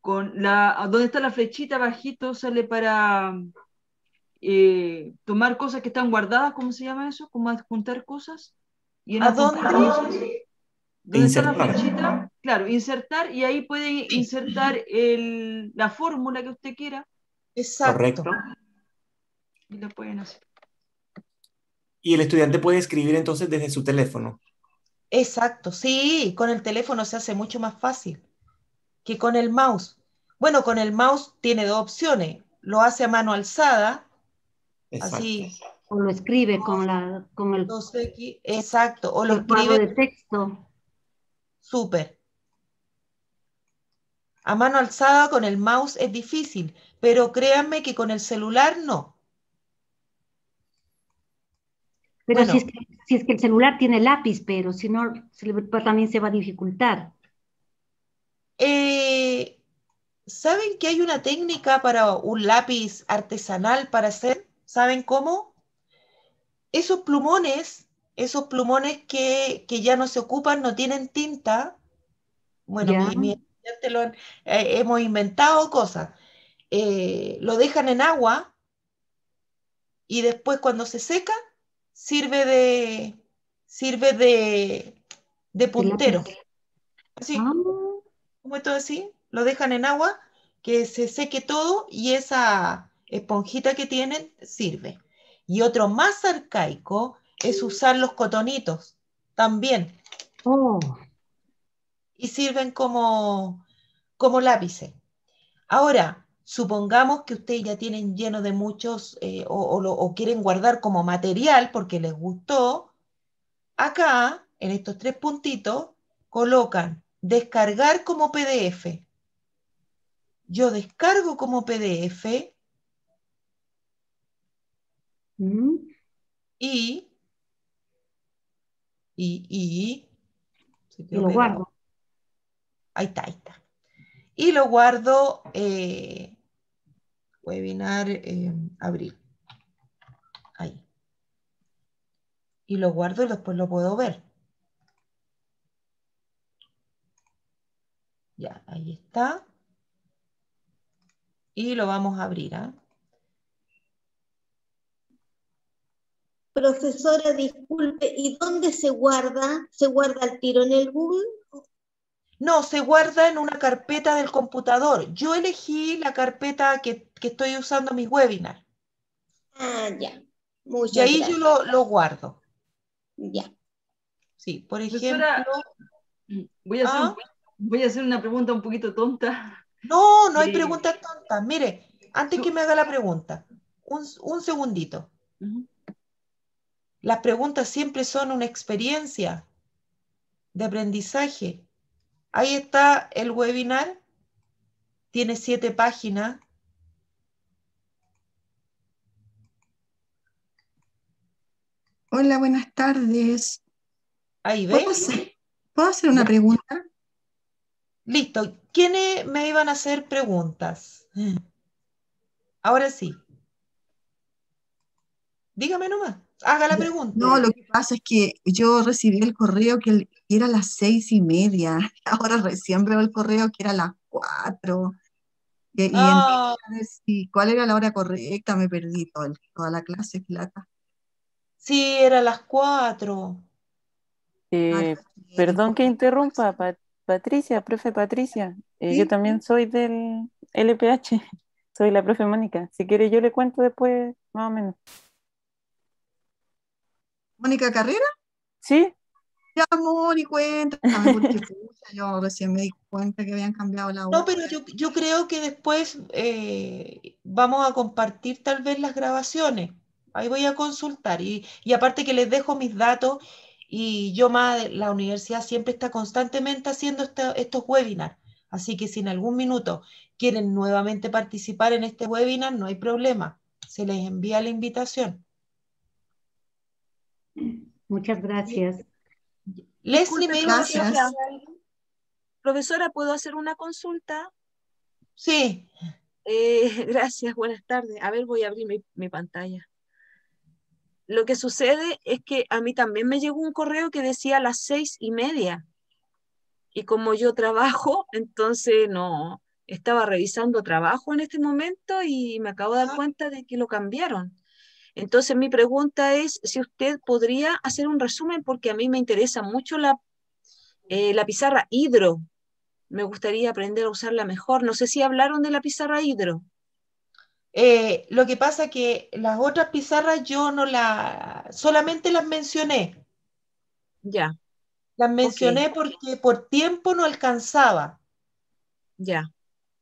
con la, donde está la flechita bajito, sale para eh, tomar cosas que están guardadas, ¿cómo se llama eso? ¿Cómo adjuntar cosas? Y en ¿A dónde? está la flechita? Claro, insertar y ahí puede insertar el, la fórmula que usted quiera. Exacto. Correcto. Y lo pueden hacer. Y el estudiante puede escribir entonces desde su teléfono. Exacto, sí, con el teléfono se hace mucho más fácil que con el mouse. Bueno, con el mouse tiene dos opciones. Lo hace a mano alzada Así. O lo escribe con, la, con el... exacto, o lo escribe... de texto. Súper. A mano alzada con el mouse es difícil, pero créanme que con el celular no. Pero si, es que, si, es que, el celular tiene lápiz, pero si no, pues también se va a dificultar. Eh, ¿Saben que hay una técnica para un lápiz artesanal para hacer? ¿Saben cómo? Esos plumones, esos plumones que, que ya no se ocupan, no tienen tinta. Bueno, mi, mi, lo, eh, hemos inventado cosas. Eh, lo dejan en agua y después cuando se seca sirve de sirve de, de puntero. Así, Ah, como esto así, lo dejan en agua, que se seque todo y esa esponjita que tienen sirve. Y otro más arcaico es usar los cotonitos también. oh, Y sirven como, como lápices. Ahora, supongamos que ustedes ya tienen lleno de muchos eh, o, o lo- o quieren guardar como material porque les gustó. Acá, en estos tres puntitos, colocan descargar como PDF. Yo descargo como PDF mm, y, y, y, se y lo guardo. Ahí está, ahí está. Y lo guardo, eh, webinar, eh, abril. Ahí. Y lo guardo y después lo puedo ver. Ya, ahí está. Y lo vamos a abrir, ¿ah? Profesora, disculpe, ¿y dónde se guarda? ¿Se guarda al tiro en el Google? No, se guarda en una carpeta del computador. Yo elegí la carpeta que, que estoy usando en mis webinars. Ah, ya. Y Muchas ahí yo lo, lo guardo. Ya. Sí, por ejemplo. Profesora, voy a, hacer ¿Ah? voy a hacer una pregunta un poquito tonta. No, no hay preguntas tontas. Mire, antes que me haga la pregunta, un, un segundito. Las preguntas siempre son una experiencia de aprendizaje. Ahí está el webinar. Tiene siete páginas. Hola, buenas tardes. Ahí ¿Puedo ves. hacer, ¿puedo hacer una pregunta? Listo. ¿Quiénes me iban a hacer preguntas? Ahora sí. Dígame nomás. Haga la pregunta. No, lo que pasa es que yo recibí el correo que era a las seis y media. Ahora recién veo el correo que era a las cuatro. Y, Ah, a cuál era la hora correcta, me perdí todo el- toda la clase, qué lata. sí, era las cuatro. Eh, Ah, perdón que interrumpa, Pa- Patricia, profe Patricia. eh, yo también soy del LPH, soy la profe Mónica. Si quiere yo le cuento después, más o menos. Mónica Carrera, ¿Sí? ya Moni, cuéntame, porque yo recién me di cuenta que habían cambiado la No, hora. pero yo, yo creo que después eh, vamos a compartir tal vez las grabaciones. Ahí voy a consultar. Y, y aparte que les dejo mis datos y yo más, la universidad siempre está constantemente haciendo esta- estos webinars. Así que si en algún minuto quieren nuevamente participar en este webinar, no hay problema. Se les envía la invitación. Muchas gracias. Leslie, ¿me iba a gracias. decir algo? Profesora, ¿puedo hacer una consulta? Sí. Eh, gracias, buenas tardes. A ver, voy a abrir mi, mi pantalla. Lo que sucede es que a mí también me llegó un correo que decía a las seis y media. Y como yo trabajo, entonces no, estaba revisando trabajo en este momento y me acabo de dar cuenta de que lo cambiaron. Entonces mi pregunta es si usted podría hacer un resumen porque a mí me interesa mucho la, eh, la pizarra hidro. Me gustaría aprender a usarla mejor. No sé si hablaron de la pizarra hidro. Eh, lo que pasa que las otras pizarras yo no las, solamente las mencioné. Ya, Las mencioné porque por tiempo no alcanzaba. ya.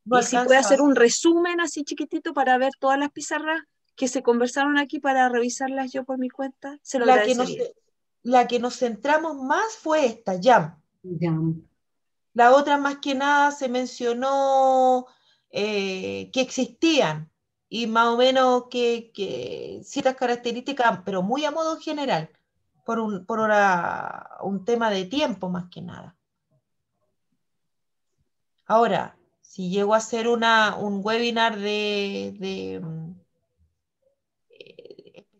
No y si puede hacer un resumen así chiquitito para ver todas las pizarras que se conversaron aquí para revisarlas yo por mi cuenta, se lo La que nos, la que nos centramos más fue esta, Jam. Ya. La otra más que nada se mencionó eh, que existían y más o menos que, que, ciertas características, pero muy a modo general, por, un, por un tema de tiempo más que nada. Ahora, si llego a hacer una, un webinar de, de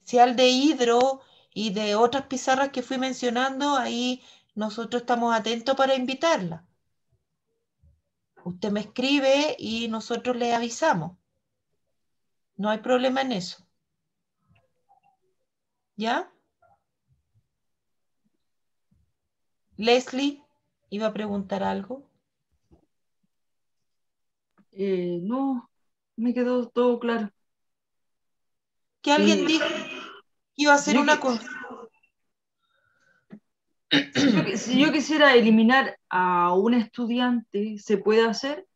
especial de hidro y de otras pizarras que fui mencionando, ahí nosotros estamos atentos para invitarla. Usted me escribe y nosotros le avisamos. No hay problema en eso. ¿Ya? Leslie, ¿iba a preguntar algo? Eh, no, me quedó todo claro. Que alguien dijo iba a hacer una cosa. Si yo, quisiera eliminar a un estudiante, ¿se puede hacer?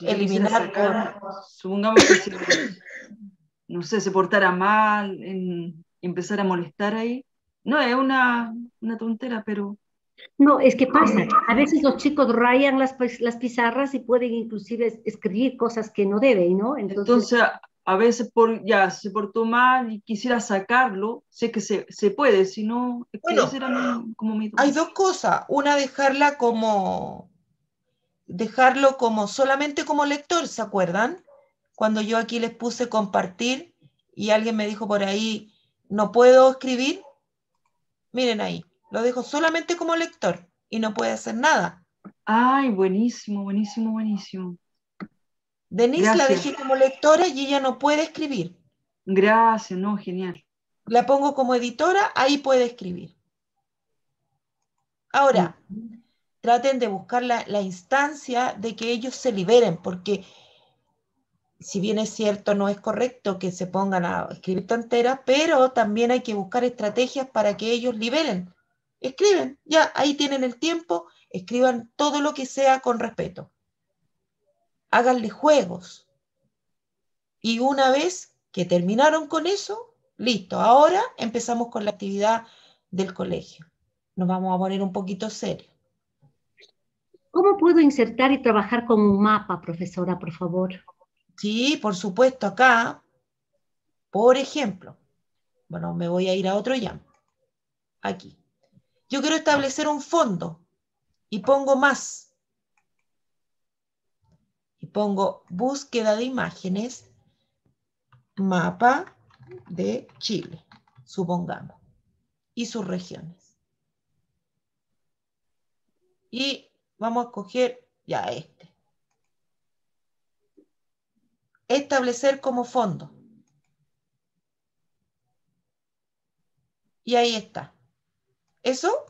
eliminar supongamos que no sé, se portara mal, en, empezar a molestar ahí. No, es una, una tontera, pero no, es que pasa, a veces los chicos rayan las, las pizarras y pueden inclusive escribir cosas que no deben, ¿no? Entonces, a veces por, ya se portó mal y quisiera sacarlo, sé que se, se puede, si no, bueno, como hay dos cosas, una dejarla como, dejarlo como solamente como lector, ¿se acuerdan? Cuando yo aquí les puse compartir y alguien me dijo por ahí, no puedo escribir, miren ahí, lo dejo solamente como lector y no puede hacer nada. Ay, buenísimo, buenísimo, buenísimo. Denise la dejé como lectora y ella no puede escribir. Gracias, no, genial. La pongo como editora, ahí puede escribir. Ahora, traten de buscar la, la, instancia de que ellos se liberen, porque si bien es cierto, no es correcto que se pongan a escribir tonteras, pero también hay que buscar estrategias para que ellos liberen escriben, ya ahí tienen el tiempo, escriban todo lo que sea con respeto. Háganle juegos. Y una vez que terminaron con eso, listo, ahora empezamos con la actividad del colegio. Nos vamos a poner un poquito serio. ¿Cómo puedo insertar y trabajar con un mapa, profesora, por favor? Sí, por supuesto, acá, por ejemplo, bueno, me voy a ir a otro ya. Aquí. Yo quiero establecer un fondo y pongo más. Pongo búsqueda de imágenes, mapa de Chile, supongamos, y sus regiones. Y vamos a coger ya este. Establecer como fondo. Y ahí está. ¿Eso?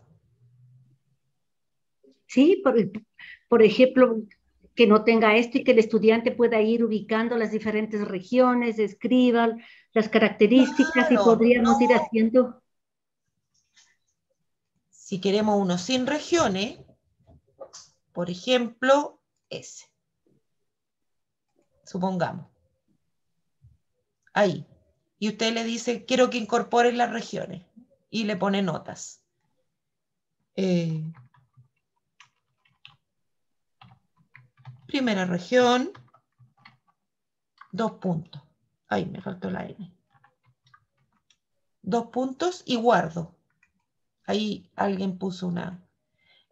Sí, por, ejemplo, que no tenga esto y que el estudiante pueda ir ubicando las diferentes regiones, escriban las características y podríamos ir haciendo. Si queremos uno sin regiones, por ejemplo, ese. Supongamos. Ahí. Y usted le dice, quiero que incorporen las regiones. Y le pone notas. Eh, primera región, dos puntos. Ahí me faltó la N. Dos puntos y guardo. Ahí alguien puso una.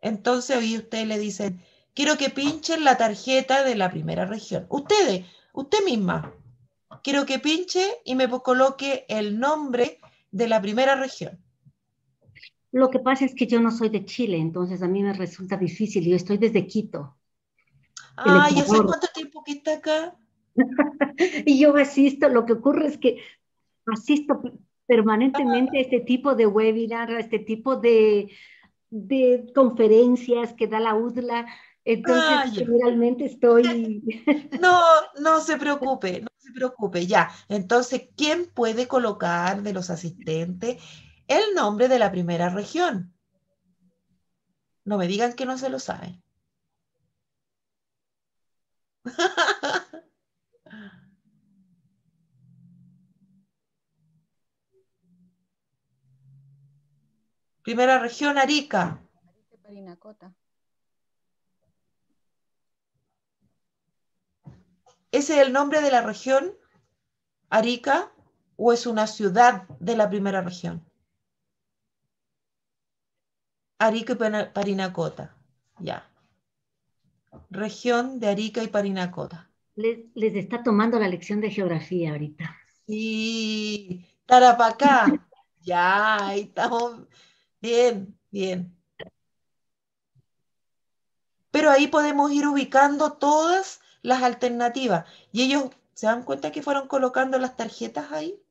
Entonces hoy usted le dice, quiero que pinchen la tarjeta de la primera región. Ustedes, usted misma, quiero que pinche y me coloque el nombre de la primera región. Lo que pasa es que yo no soy de Chile, entonces a mí me resulta difícil. Yo estoy desde Quito. Ah, ¿y hace cuánto tiempo que está acá? y yo asisto, lo que ocurre es que asisto permanentemente a este tipo de webinar, a este tipo de, conferencias que da la UDLA. Entonces, ah, generalmente estoy... no, no se preocupe, no se preocupe, ya. Entonces, ¿quién puede colocar de los asistentes el nombre de la primera región. No me digan que no se lo saben. Primera región, Arica. Parinacota. ¿Ese es el nombre de la región, Arica, o es una ciudad de la primera región? Arica y Parinacota, ya. Región de Arica y Parinacota. Les, les está tomando la lección de geografía ahorita. Sí, Tarapacá. ya, ahí estamos. Bien, bien. Pero ahí podemos ir ubicando todas las alternativas. Y ellos se dan cuenta que fueron colocando las tarjetas ahí.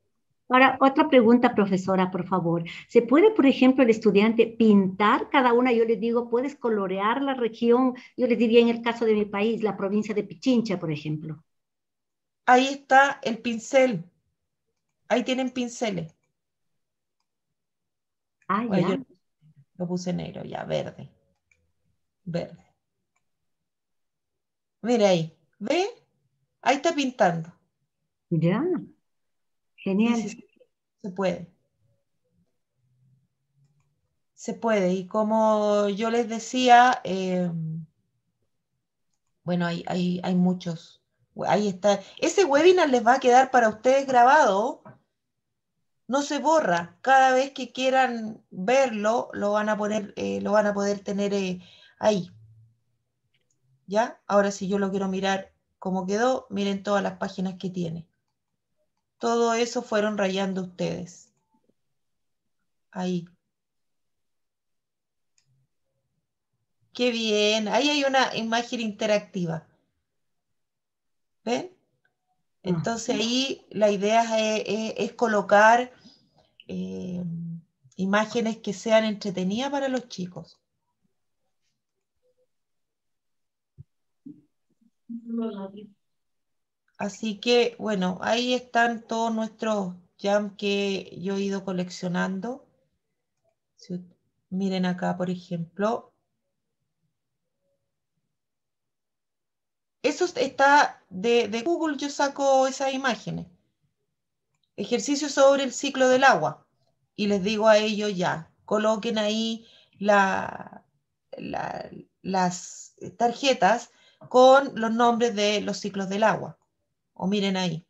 Ahora, otra pregunta, profesora, por favor. ¿Se puede, por ejemplo, el estudiante pintar cada una? Yo les digo, puedes colorear la región. Yo les diría en el caso de mi país, la provincia de Pichincha, por ejemplo. Ahí está el pincel. Ahí tienen pinceles. Ah, ya. lo puse negro, ya, verde. Verde. Mira ahí, ¿ve? Ahí está pintando. Ya. Genial. se puede. Se puede. Y como yo les decía, em, bueno, hay, hay, hay muchos. Ahí está. Ese webinar les va a quedar para ustedes grabado. No se borra. Cada vez que quieran verlo, lo van a, poner, eh, lo van a poder tener eh, ahí. ¿Ya? Ahora si yo lo quiero mirar cómo quedó, miren todas las páginas que tiene. Todo eso fueron rayando ustedes. Ahí. Qué bien. Ahí hay una imagen interactiva. ¿Ven? Entonces ahí la idea es, colocar eh, imágenes que sean entretenidas para los chicos. Así que, bueno, ahí están todos nuestros jam que yo he ido coleccionando. miren acá, por ejemplo. Eso está de, de Google, yo saco esas imágenes. Ejercicio sobre el ciclo del agua. Y les digo a ellos ya, coloquen ahí la, las tarjetas con los nombres de los ciclos del agua. O miren ahí,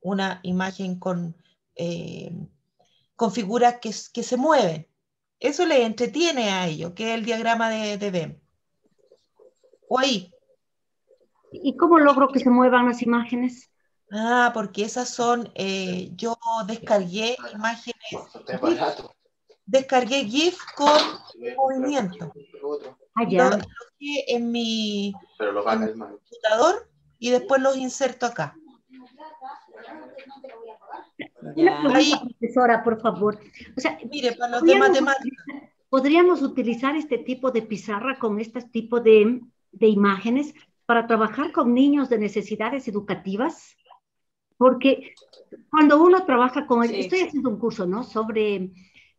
una imagen con, eh, con figuras que, que, se mueven. Eso le entretiene a ellos, que es el diagrama de, de BEM. O ahí. ¿Y cómo logro que se muevan las imágenes? Ah, porque esas son, eh, yo descargué imágenes, descargué GIF con movimiento. Ah, ya. Lo, en mi, computador y después los inserto acá. Ahí. profesora, por favor. O sea, Mire, para los de matemáticas. ¿Podríamos utilizar este tipo de pizarra con este tipo de, de imágenes para trabajar con niños de necesidades educativas? Porque cuando uno trabaja con... Estoy haciendo un curso, ¿no? Sobre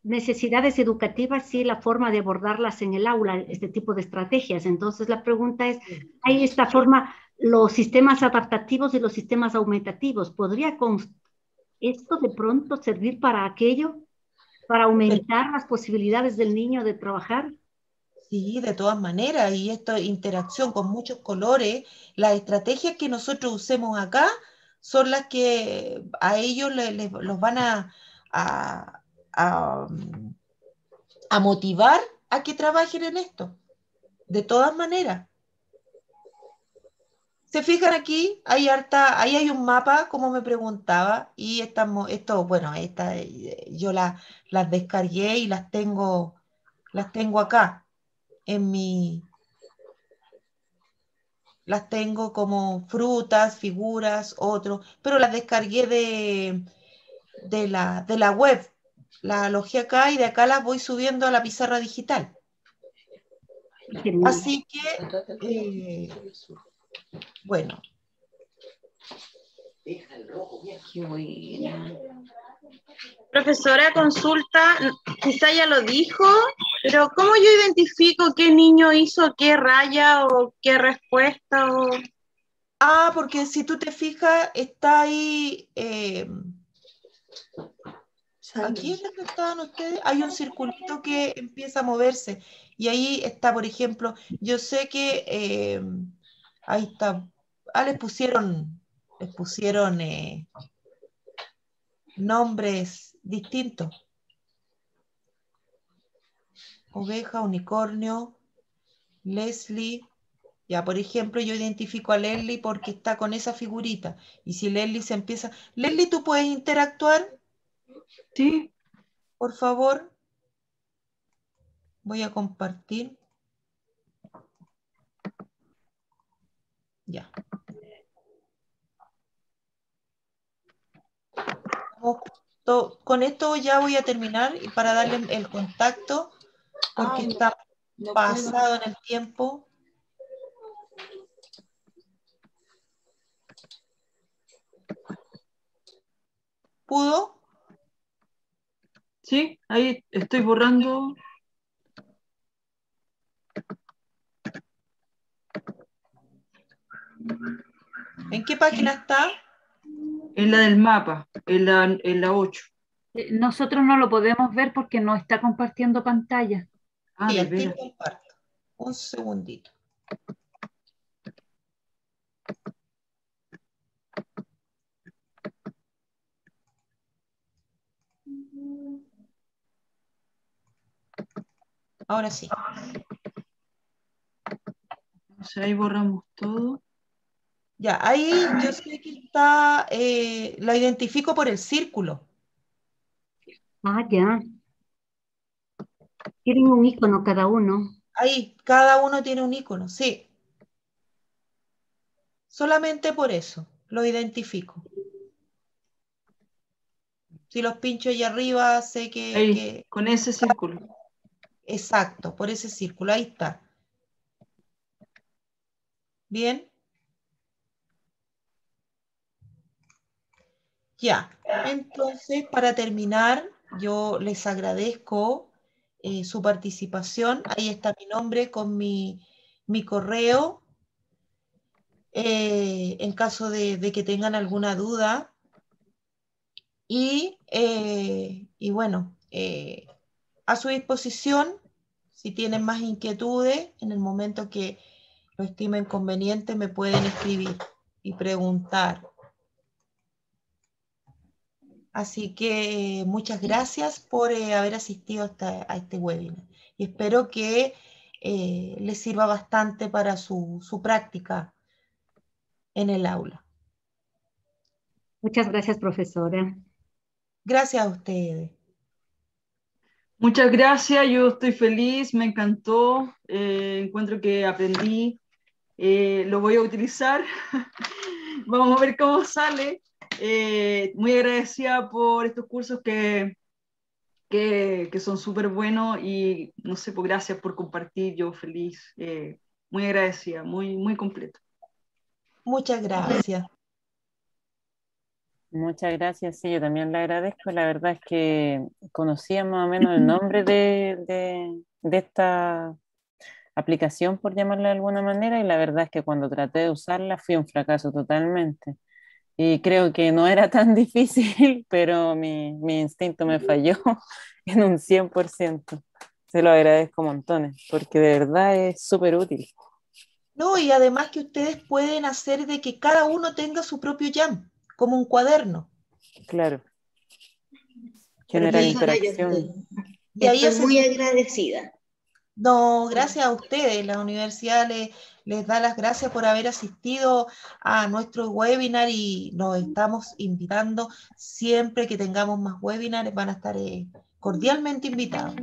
necesidades educativas y la forma de abordarlas en el aula, este tipo de estrategias. Entonces la pregunta es, ¿hay esta forma, los sistemas adaptativos y los sistemas aumentativos? ¿Podría esto de pronto servir para aquello? ¿Para aumentar las posibilidades del niño de trabajar? Sí, de todas maneras, y esto interacción con muchos colores, las estrategias que nosotros usemos acá son las que a ellos les, los van a a, motivar a que trabajen en esto. De todas maneras. Se fijan aquí, hay harta, ahí hay un mapa, como me preguntaba, y estamos, esto, bueno, esta, yo la, las descargué y las tengo, las tengo acá en mi, las tengo como frutas, figuras, otros, pero las descargué de, de, la, de la web la alojé acá y de acá las voy subiendo a la pizarra digital. Así que, eh, bueno. Profesora, consulta, quizá ya lo dijo, pero ¿cómo yo identifico qué niño hizo qué raya o qué respuesta? Ah, porque si tú te fijas, está ahí... Eh, Aquí es donde estaban ustedes, hay un circulito que empieza a moverse y ahí está, por ejemplo, yo sé que eh, ahí está, ah, les pusieron, les pusieron eh, nombres distintos. Oveja, unicornio, Leslie. Ya, por ejemplo, yo identifico a Leslie porque está con esa figurita. Y si Leslie se empieza... Leslie, ¿tú puedes interactuar? Sí. Por favor. Voy a compartir. Ya. Con esto ya voy a terminar y para darle el contacto, porque está pasado en el tiempo. ¿Pudo? Sí, ahí estoy borrando. ¿En qué página está? En la del mapa, en la, en la 8. Eh, nosotros no lo podemos ver porque no está compartiendo pantalla. Ah, sí, aquí comparto. Un segundito. Ahora sí. O sea, ahí borramos todo. Ya, ahí yo sé que está, eh, lo identifico por el círculo. Ah, ya. Tienen un icono cada uno. Ahí, cada uno tiene un icono, sí. Solamente por eso lo identifico. Si los pincho allá arriba, sé que, ahí, Con ese círculo. Exacto, por ese círculo, ahí está. Bien. Ya, entonces para terminar, yo les agradezco eh, su participación. Ahí está mi nombre con mi, correo. Eh, en caso de, que tengan alguna duda. Y, eh, y bueno, a su disposición, si tienen más inquietudes, en el momento que lo estimen conveniente, me pueden escribir y preguntar. Así que muchas gracias por eh, haber asistido a este webinar y espero que eh, les sirva bastante para su, práctica en el aula. Muchas gracias, profesora. Gracias a ustedes. Muchas gracias, yo estoy feliz, me encantó, eh, encuentro que aprendí, lo voy a utilizar, vamos a ver cómo sale. Eh, muy agradecida por estos cursos que, que, son súper buenos y no sé, pues gracias por compartir, yo feliz, eh, muy agradecida, muy, muy completo. Muchas gracias. Muchas gracias, sí, yo también le agradezco. La verdad es que conocía más o menos el nombre de, de, de esta aplicación, por llamarla de alguna manera, y la verdad es que cuando traté de usarla fui un fracaso totalmente. Y creo que no era tan difícil, pero mi, mi instinto me falló en un 100%. Se lo agradezco montones, porque de verdad es súper útil. No, y además que ustedes pueden hacer de que cada uno tenga su propio jam, como un cuaderno. Claro. Generar interacción. Y ahí Estoy muy agradecida. No, gracias a ustedes. La universidad les, les da las gracias por haber asistido a nuestro webinar y nos estamos invitando siempre que tengamos más webinars, van a estar eh, cordialmente invitados.